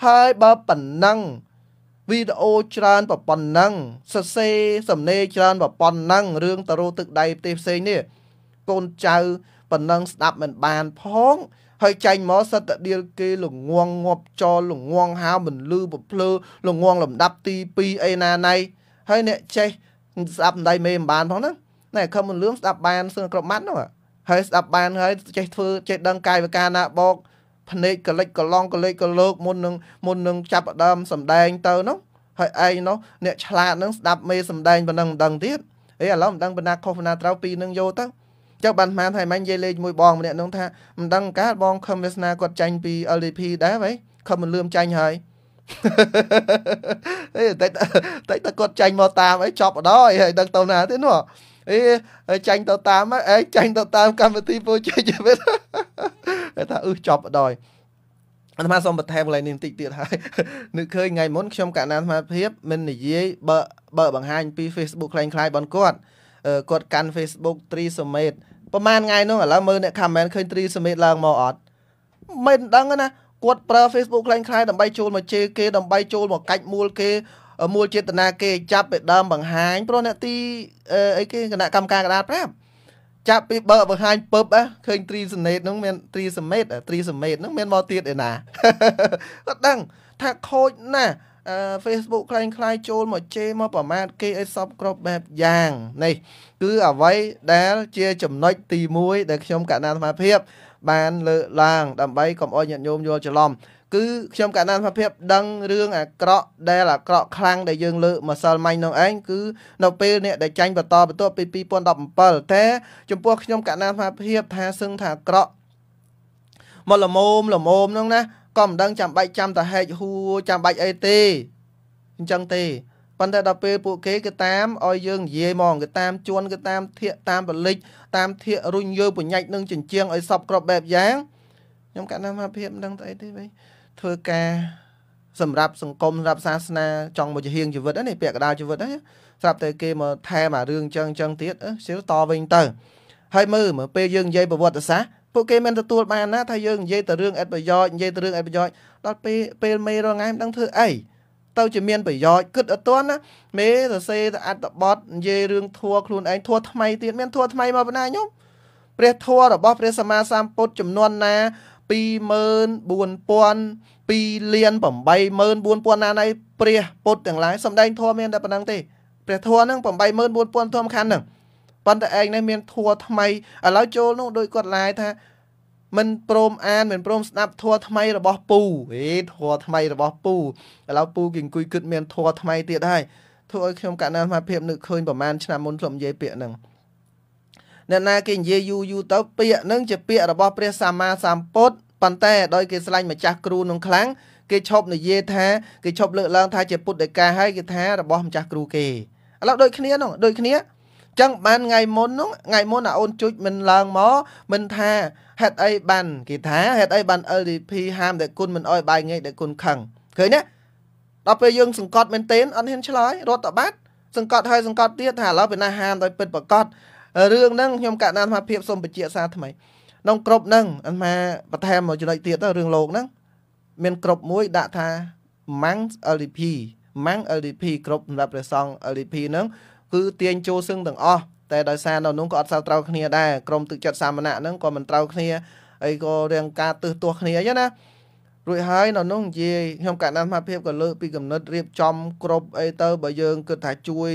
ហើយបើប៉ុណ្ណឹងវីដេអូច្រើនប៉ុណ្ណឹងសរសេរសំណេរច្រើនប៉ុណ្ណឹងរឿងតរោទឹកដៃប្រទេសផ្សេងនេះកូនចៅប៉ុណ្ណឹងស្ដាប់មិនបានផង ហើយចាញ់មកសិតតដៀលគេលងងងាប់ចោលលងងហៅមិនលឺបំភ្លឺលងងលំដាប់ទី2អីណាណៃហើយអ្នកចេះស្ដាប់ដៃមេមិនបានផងហ្នឹងណែខំមិនលឿងស្ដាប់បានសឿនគ្រប់ម៉ាត់នោះហើយស្ដាប់បានហើយចេះធ្វើចេះដឹងកាយវិការណាបោកភ្នែកកលិចកឡងកលិចកលោកមុននឹងមុននឹងចាប់ដើមសំដែងទៅនោះហើយឯងនោះអ្នកឆ្លាតនឹងស្ដាប់មេសំដែងប៉ុណ្ណឹងមិនដឹងទៀតអេឥឡូវមិនដឹងបណ្ណាខុសបណ្ណាត្រូវពីនឹងយកទៅ ចឹងបានស្មានថាមិននិយាយលេងមួយបងម្នាក់នោះថាមិនដឹងកាលបងខំវាសនាគាត់ចាញ់ពី LDP ដែរហ៎ខំមិនលឿមចាញ់ហើយអេតែតែតែគាត់ចាញ់មកតាមអីចប់បដហើយហើយដឹងទៅណាទេនោះអេចាញ់ទៅតាមអេចាញ់ទៅតាមកម្មវិធីពូជជីវិតថាអឺចប់បដហើយអាត្មាសូមបន្ថែមកន្លែងនេះបន្តិចទៀតហើយនឹកឃើញថ្ងៃមុនខ្ញុំកណ្ណាអាត្មាភាពមិននិយាយបើបើបង្ហាញពី Facebook คล้ายៗបនគាត់គាត់កាន់ Facebook 3 Summit ប្រហែលថ្ងៃនោះឥឡូវមើលអ្នក comment ឃើញត្រីសមីតឡើងមកអត់មិនដឹងណាគាត់ប្រើ Facebook ខ្លាំងខ្លាយដើម្បីចូលមកជេរគេដើម្បីចូលមកកាច់មូលគេមូលចេតនាគេចាប់ពីដើមបង្ហាញព្រោះអ្នកទីអីគេគណៈកម្មការកដាតប្រាប់ចាប់ពីបើបង្ហាញពឹបឃើញត្រីសណេតហ្នឹងមានត្រីសមេតត្រីសមេតហ្នឹងមានមកទៀតឯណាគាត់ដឹងថាខូចណាស់ Facebook คล้ายคล้ายចូលមកជេរមកប្រមាថគេឲ្យសពគ្រប់បែបយ៉ាងនេះគឺអ្វីដែលជាចំណុចទី1ដែលខ្ញុំកណ្ដាលសមាភិបបានលើកឡើងដើម្បីកុំឲ្យញាតិញោមយល់ច្រឡំគឺខ្ញុំកណ្ដាលសមាភិបដឹងរឿងអាក្រក់ដែលអាក្រក់ខ្លាំងដែលយើងលើកម្សិលមាញ់នោះឯងគឺនៅពេលអ្នកដែលចាញ់បន្តបន្ទាប់ពី2017តែចំពោះខ្ញុំកណ្ដាលសមាភិបថាសឹងថាអាក្រក់មកល្មមល្មមហ្នឹងណា ក៏មិនដឹងចាំបាច់ចាំតែហែកហួរចាំបាច់អីទេអញ្ចឹងទេប៉ុន្តែដល់ពេលពួកគេគឺតាមឲ្យយើងនិយាយហ្មងគឺតាមជួនគឺតាមធៀកតាមបលិចតាមធៀករុញយើបញ្ញាច់នឹងចិញ្ចៀងឲ្យសពគ្រប់បែបយ៉ាងខ្ញុំកណ្ណាមកភាពមិនដឹងទៅអីទេវិញធ្វើការសម្រាប់សង្គមសម្រាប់សាសនាចង់មកជាហៀងជីវិតនេះពាក្យកដាលជីវិតហ្នឹងស្រាប់តែគេមកថែមអារឿងចឹងចឹងទៀតសិលតវិញទៅហើយមើលមើលពេលយើងនិយាយប្រវត្តិសាស្ត្រ ពួកគេមិនទទួលបានណាថាយើងនិយាយតែរឿងអត្តប្រយោជន៍និយាយតែរឿងអត្តប្រយោជន៍ដល់ពេលពេលមេរងថ្ងៃមិនដឹងធ្វើអីទៅជាមានប្រយោជន៍គិតអត់ទាន់ណាមេសរសេរតែអត្តបទនិយាយរឿងធัวខ្លួនឯងធัวថ្មីទៀតមានធัวថ្មីមកបណ្ណាញោមព្រះធัวរបស់ព្រះសម្មាសម្ពុទ្ធចំនួនណា24000 2លាន84000ណាណៃព្រះពុទ្ធទាំងឡាយសំដែងធัวមានតែប៉ុណ្្នឹងទេព្រះធัวហ្នឹង84000ធំខាន់ហ្នឹង ប៉ុន្តែឯងនេះមានធัวថ្មីឥឡូវចូលនោះដោយគាត់ឡាយថាមិនព្រមអានមិនព្រមស្ដាប់ធัวថ្មីរបស់ពូហេធัวថ្មីរបស់ពូឥឡូវពូគេអង្គុយគិតមានធัวថ្មីទៀតហើយធ្វើឲ្យខ្ញុំកណ្ដាលមកភាពនឹកឃើញប្រហែលឆ្នាំមុនខ្ញុំនិយាយពាក្យហ្នឹងអ្នកណាគេនិយាយយូរយូរទៅពាក្យហ្នឹងជាពាក្យរបស់ព្រះសម្មាសម្ពុទ្ធប៉ុន្តែដោយគេស្លាញ់ម្ចាស់គ្រូនឹងខ្លាំងគេឈប់និយាយថាគេឈប់លើកឡើងថាជាពុទ្ធដីកាហើយគេថារបស់ម្ចាស់គ្រូគេឥឡូវដូចគ្នានោះដូចគ្នា ចឹងបានថ្ងៃមុននោះថ្ងៃមុនអាអូនជុចមិនឡើងមកមិនថាហេតុអីបានគេថាហេតុអីបាន LDP ហាមតែគុណមិនអោយបាយងាយតែគុណខឹងឃើញទេដល់ពេលយើងសង្កត់មែនទែនអត់ហ៊ានឆ្លើយរត់តបាត់សង្កត់ហើយសង្កត់ទៀតថាឥឡូវពេលណាហាមដោយពិតប្រកបរឿងហ្នឹងខ្ញុំកណ្ដាលថាភាពសូមបញ្ជាក់សារថ្មីក្នុងក្របហ្នឹងអាត្មាបន្ថែមមួយចំណុចទៀតទៅរឿងលោកហ្នឹងមានក្របមួយដាក់ថា Mang LDP Mang LDP ក្របសម្រាប់ព្រះសង្ឃ LDP ហ្នឹង គឺទាញចូលសឹងទាំងអស់តែដោយសារនៅនោះក៏អត់សូវត្រូវគ្នាដែរក្រុមទឹកចិត្តសាមណៈហ្នឹងក៏មិនត្រូវគ្នាអីក៏រៀងការទើសទាស់គ្នាអញ្ចឹងណារួចហើយនៅនោះនិយាយខ្ញុំកណ្ដាលមកភាពក៏លើកពីកំណត់រៀបចំគ្រប់អីទៅបើយើងគិតថាជួយ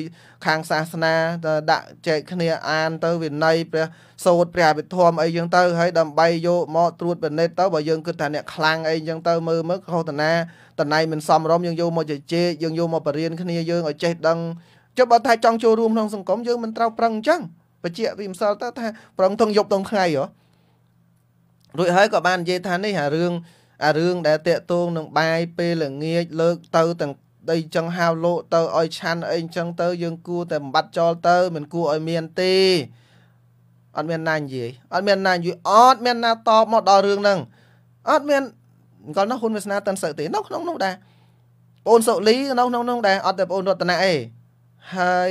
ខាងសាសនាទៅដាក់ចែកគ្នាអានទៅវិន័យព្រះសូត្រព្រះអភិធម្មអីចឹងទៅហើយដើម្បីយកមកត្រួតពិនិត្យទៅបើយើងគិតថាអ្នកខ្លាំងអីចឹងទៅមើលមើលខុសតាណាតណៃមិនសមរម្យយើងយកមកជជែកយើងយកមកបរៀនគ្នាយើងឲ្យចេះដឹង ចុះបើថាចង់ចូលរួមក្នុងសង្គមយើងមិនត្រូវប្រឹងអញ្ចឹងបជាវិម្សិលទៅថាប្រឹងទាំងយប់ទាំងថ្ងៃហ៎រួចហើយក៏បាននិយាយថានេះអារឿងអារឿងដែលតាកតងនឹងបាយពេលល្ងាចលើកទៅទាំងដីចឹងហៅលោកទៅឲ្យឆាន់អីចឹងទៅយើងគួរតែបំបត្តិចោលទៅមិនគួរឲ្យមានទេអត់មានណានិយាយអត់មានណានិយាយអត់មានណាតបមកដល់រឿងហ្នឹងអត់មានគាត់នោះហ៊ុនវាសនាតិនសឹកទេនៅក្នុងនោះដែរបងសុលីនៅក្នុងនោះដែរអត់តែបងរតនៈអី ហើយ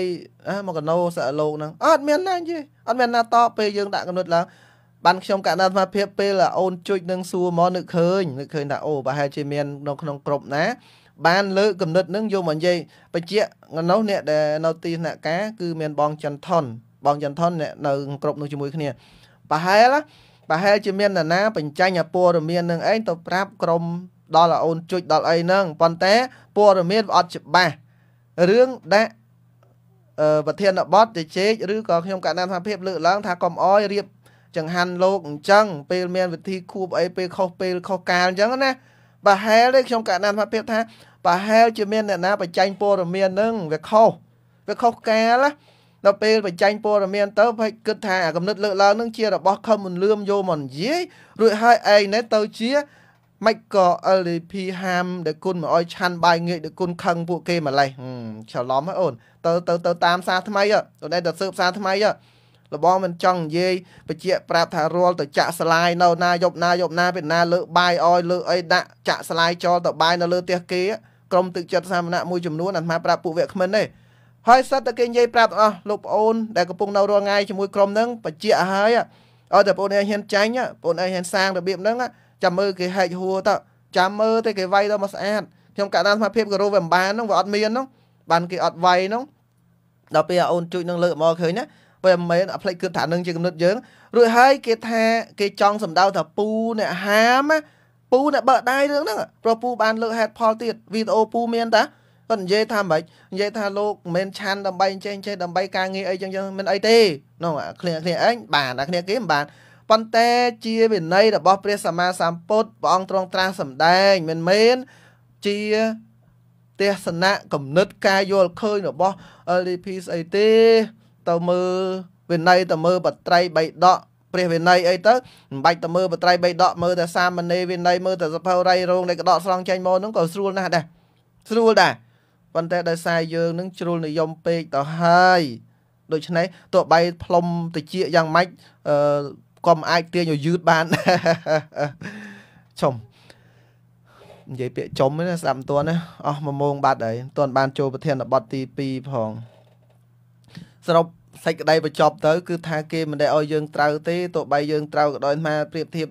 មកកណោសាក់លោកហ្នឹងអត់មានណាទេអត់មានណាតពេលយើងដាក់កំណត់ឡើងបានខ្ញុំកណ្ដាលថាភាពពេលអូនជួយនឹងសួរមកនឹកឃើញនឹកឃើញថាអូប្រហែលជាមាននៅក្នុងក្រុមណាបានលើកកំណត់នឹងយកមកនិយាយបញ្ជាក់នោះអ្នកដែលនៅទីស្នាក់ការគឺមានបងចន្ទថនបងចន្ទថនអ្នកនៅក្រុមនោះជាមួយគ្នាប្រហែលប្រហែលជាមាននរណាបញ្ចាញអាព័រមាននឹងឯងទៅប្រាប់ក្រុមដល់អូនជួយដល់អីហ្នឹងប៉ុន្តែព័ត៌មានវាអត់ច្បាស់រឿងដាក់អឺ ប្រធានបទទៅជែកឬក៏ខ្ញុំកណ្ដាលថាភាពលើកឡើងថាកុំអោយរៀបចង្ហាន់លោកអញ្ចឹងពេលមានវិធីខួបអីពេលខុសពេលខុសកាលអញ្ចឹងណាប្រហែលទេខ្ញុំកណ្ដាលថាភាពថាប្រហែលជាមានអ្នកណាបញ្ចេញព័ត៌មាននឹងវាខុសវាខុសកាលណាដល់ពេលបញ្ចេញព័ត៌មានទៅភ័យគិតថាអាកំណត់លើកឡើងនឹងជារបស់ខំមិនលឿមយកមកនិយាយរួចហើយឯងនេះទៅជា មិនក៏ LDP ហាមដែលគុណមកឲ្យឆាន់បាយងាយដែលគុណខឹងពួកគេម្លេះច្រឡំហ៎អូនទៅទៅទៅតាមសារថ្មីអូនឯងទៅស៊ើបសារថ្មីលបងមិនចង់និយាយបញ្ជាក់ប្រាប់ថារាល់ទៅចាក់ស្លាយនៅណាយប់ណាយប់ណាពេលណាលើកបាយអោយលើកអីដាក់ចាក់ស្លាយចោលទៅបាយនៅលើផ្ទះគេក្រុមទឹកចិត្តសាមណៈមួយចំនួនអាត្មាប្រាប់ពួកវគ្គគ្មិនទេហើយសិតតែគេនិយាយប្រាប់អស់លោកប្អូនដែលកំពុងនៅរាល់ថ្ងៃជាមួយក្រុមហ្នឹងបញ្ជាក់ហើយឲ្យតែបងឯងហ៊ានចាញ់បងឯងហ៊ានសាងរបៀបហ្នឹង ចាំមើលគេហែកហួរទៅចាំមើលទៅគេវាយទៅមកស្អាតខ្ញុំកាលណាស្មារតីក៏រੂវាមិនបានហ្នឹងវាអត់មានហ្នឹងបានគេអត់វាយហ្នឹងដល់ពេលអូនជួយនឹងលើកមកឃើញណាពេលមិនមែនអផ្លេចគិតថានឹងជាកំណត់យើងរួចហើយគេថាគេចង់សម្ដៅថាពូអ្នកហាមពូអ្នកបើកដៃរឿងហ្នឹងព្រោះពូបានលើកហេតុផលទៀតវីដេអូពូមានតាគាត់និយាយថាមិននិយាយថាលោកមិនមែនឆាន់ដើម្បីចេះចេះដើម្បីការងារអីចឹងចឹងមិនអីទេនោះគ្នាគ្នាឯងបានតែគ្នាគេមិនបាន ប៉ុន្តែជាវិន័យរបស់ព្រះសម្មាសម្ពុទ្ធព្រះអង្គទ្រង់ត្រាស់សម្ដែងមិនមែនជាទេសនៈគំនិតការយល់ឃើញរបស់ LDP ស្អីទេទៅមើលវិន័យទៅមើលបត្រៃបៃដកព្រះវិន័យអីទៅមិនបាច់ទៅមើលបត្រៃបៃដកមើលតែសាមណេរវិន័យមើលតែសភៅរៃរងនៃកដកស្រង់ចេញមកហ្នឹងក៏ស្រួលណាស់ដែរស្រួលដែរប៉ុន្តែដោយសារយើងនឹងជ្រុលនិយមពេកទៅហើយដូច្នេះទោះបីផ្លុំតិចយ៉ាងម៉េចអឺ ក៏មិនអាចទាញឲ្យយឺតបានចំនិយាយពាក្យចំណាស្ដាប់មិនទាន់ណាអស់មួយម៉ោងបាត់ហើយមិនទាន់បានចូលប្រធានបទទី2ផងសរុបសេចក្តីបញ្ចប់ទៅ គឺថាគេមិនได้ឲ្យយើងត្រូវទេទោះបីយើងត្រូវក៏ដោយថាប្រៀបធៀប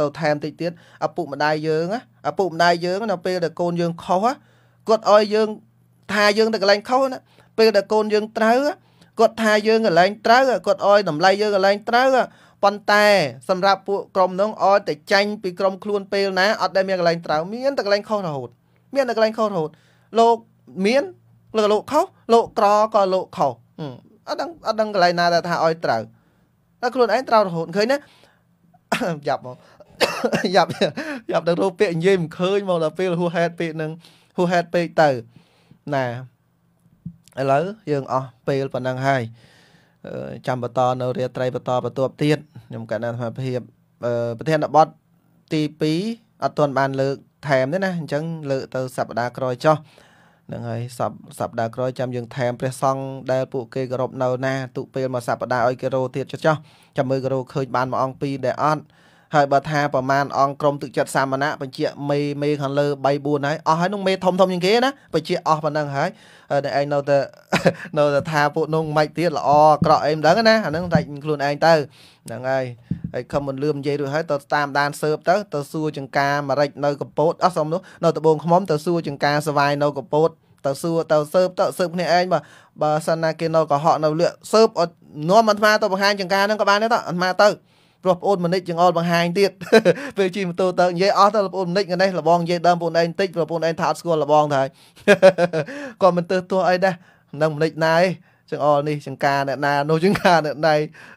ទៅថែមតិចទៀតឪពុកម្ដាយយើងឪពុកម្ដាយយើងនៅពេលដែលកូនយើងខុសគាត់ឲ្យយើងថាយើងទៅកន្លែងខុសណាពេលដែលកូនយើងត្រូវគាត់ថាយើងកន្លែងត្រូវគាត់ឲ្យតម្លៃយើងកន្លែងត្រូវ ប៉ុន្តែសម្រាប់ពួកក្រុមនោះអត់តែចាញ់ពីក្រុមខ្លួនពេលណាអត់ដែលមានកន្លែងត្រូវមានតែកន្លែងខុសរហូត មានតែកន្លែងខុសរហូតលោកមានលោកលោកខុសលោកក្រក៏លោកខុសអត់ដឹងអត់ដឹងកន្លែងណាដែលថាឲ្យត្រូវតែខ្លួនឯងត្រូវរហូតឃើញណាយ៉ាប់មកយ៉ាប់យ៉ាប់ដល់រូបពាក្យនិយាយមិនឃើញមកដល់ពេលហួហេតពេកនឹងហួហេតពេកទៅណាឥឡូវយើងអស់ពេលប៉ុណ្ណឹងហើយ ចាំបន្តនៅរាត្រីបន្តបន្ទាប់ទៀតខ្ញុំកណ្ដាលថាភាពប្រធានបទទី2អត់ទាន់បានលើកថែមទេណាអញ្ចឹងលើកទៅសប្តាហ៍ក្រោយចុះហ្នឹងហើយសប្សប្តាហ៍ក្រោយចាំយើងថែមព្រះសង្ឃដែលពួកគេគោរពនៅណាទុពេលមួយសប្តាហ៍ឲ្យគេរោទៀតចុះចុះចាំមើលគេរោឃើញបានមួយអង្គពីរដែលអត់ ហើយបើថាប្រមាណអង្គក្រុមទឹកចិត្តសាមណៈបញ្ជាមេមេខាងលើ3 4ហើយអស់ហើយនោះមេធំធំជាងគេណាបញ្ជាអស់ប៉ុណ្ណឹងហើយតែឯងនៅតែនៅតែថាពួកនោះមិនទៀតល្អអាក្រក់អីមិនដឹងណាអាហ្នឹងតែខ្លួនឯងទៅហ្នឹងហើយហើយខំមិនលឿមនិយាយរួចហើយទៅតាមដានស៊ើបទៅទៅសួរចង្ការមរិចនៅកពតអស់សំនោះនៅត្បូងខ្មុំទៅសួរចង្ការសវាយនៅកពតទៅសួរទៅស៊ើបទៅស៊ើបគ្នាឯងបើបើសិនណាគេនៅកុហកនៅលឿស៊ើបអត់នាំអាត្មាទៅបង្ហាញចង្ការហ្នឹងក៏បានដែរតអាត្មាទៅ ព្រោះប្អូនមនិចចង្អុលបង្ហាញទៀតពេលជិះម៉ូតូទៅនិយាយអស់ទៅប្អូនមនិចកនេះលបងនិយាយដើមប្អូនឯងតិចព្រោះប្អូនឯងថាអត់ស្គាល់លបងទៅហើយក៏មិនទើសទោះអីដែរនឹងមនិចណាឯងចង្អុលនេះចង្ការអ្នកណានោះចង្ការអ្នកណៃ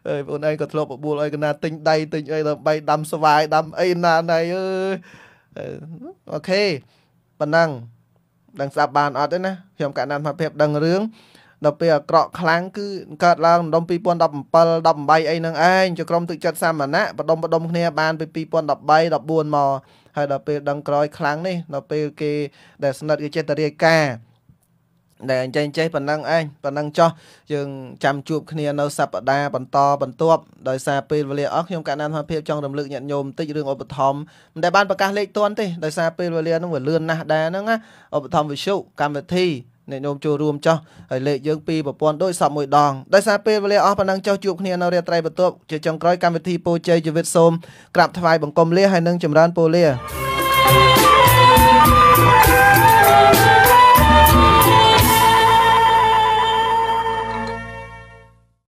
អើយបងឯងក៏ធ្លាប់បបួលឲ្យកណាទិញដៃទិញអីដើម្បីដាំស្វាយដាំអីណាណៃអើយអូខេប៉ណ្ណឹងដឹងស្ដាប់បានអត់ទេណាខ្ញុំកណ្ដាលមកភាពដឹងរឿង ដល់ពេលអាក្រក់ខ្លាំងគឺកើតឡើងដុំ2017 18អីហ្នឹងឯងជាក្រុមទឹកចិត្តសាមណៈបដុំបដុំគ្នាបានពី2013 14មកហើយដល់ពេលដឹងក្រោយខ្លាំងនេះដល់ពេលគេដែលស្និទ្ធគេចេះតែរាយការដែលអញ្ចឹងចេះប៉ុណ្ណឹងឯងប៉ុណ្ណឹងចោះយើងចាំជួបគ្នានៅសប្តាហ៍បន្តបន្ទាប់ដោយសារពេលវេលាអស់ខ្ញុំកណ្ណានភាពចង់រំលឹកញាតិញោមបន្តិចរឿងឧបត្ថម្ភមិនដែលបានប្រកាសលេខទាន់ទេដោយសារពេលវេលាហ្នឹងវាលឿនណាស់ដែរហ្នឹងណាឧបត្ថម្ភវិសុកម្មវិធី អ្នកញោមចូលរួមចោះហើយលេខយើងពីប្រព័ន្ធដូចសពមួយដងដោយសារពេលវេលាអស់ប៉ុណ្ណឹងចោះជួបគ្នានៅរាត្រីបន្ទាប់ជាចុងក្រោយកម្មវិធីពោជ័យជីវិតសូមក្រាបថ្វាយបង្គំលាហើយនឹងចម្រើនពរលា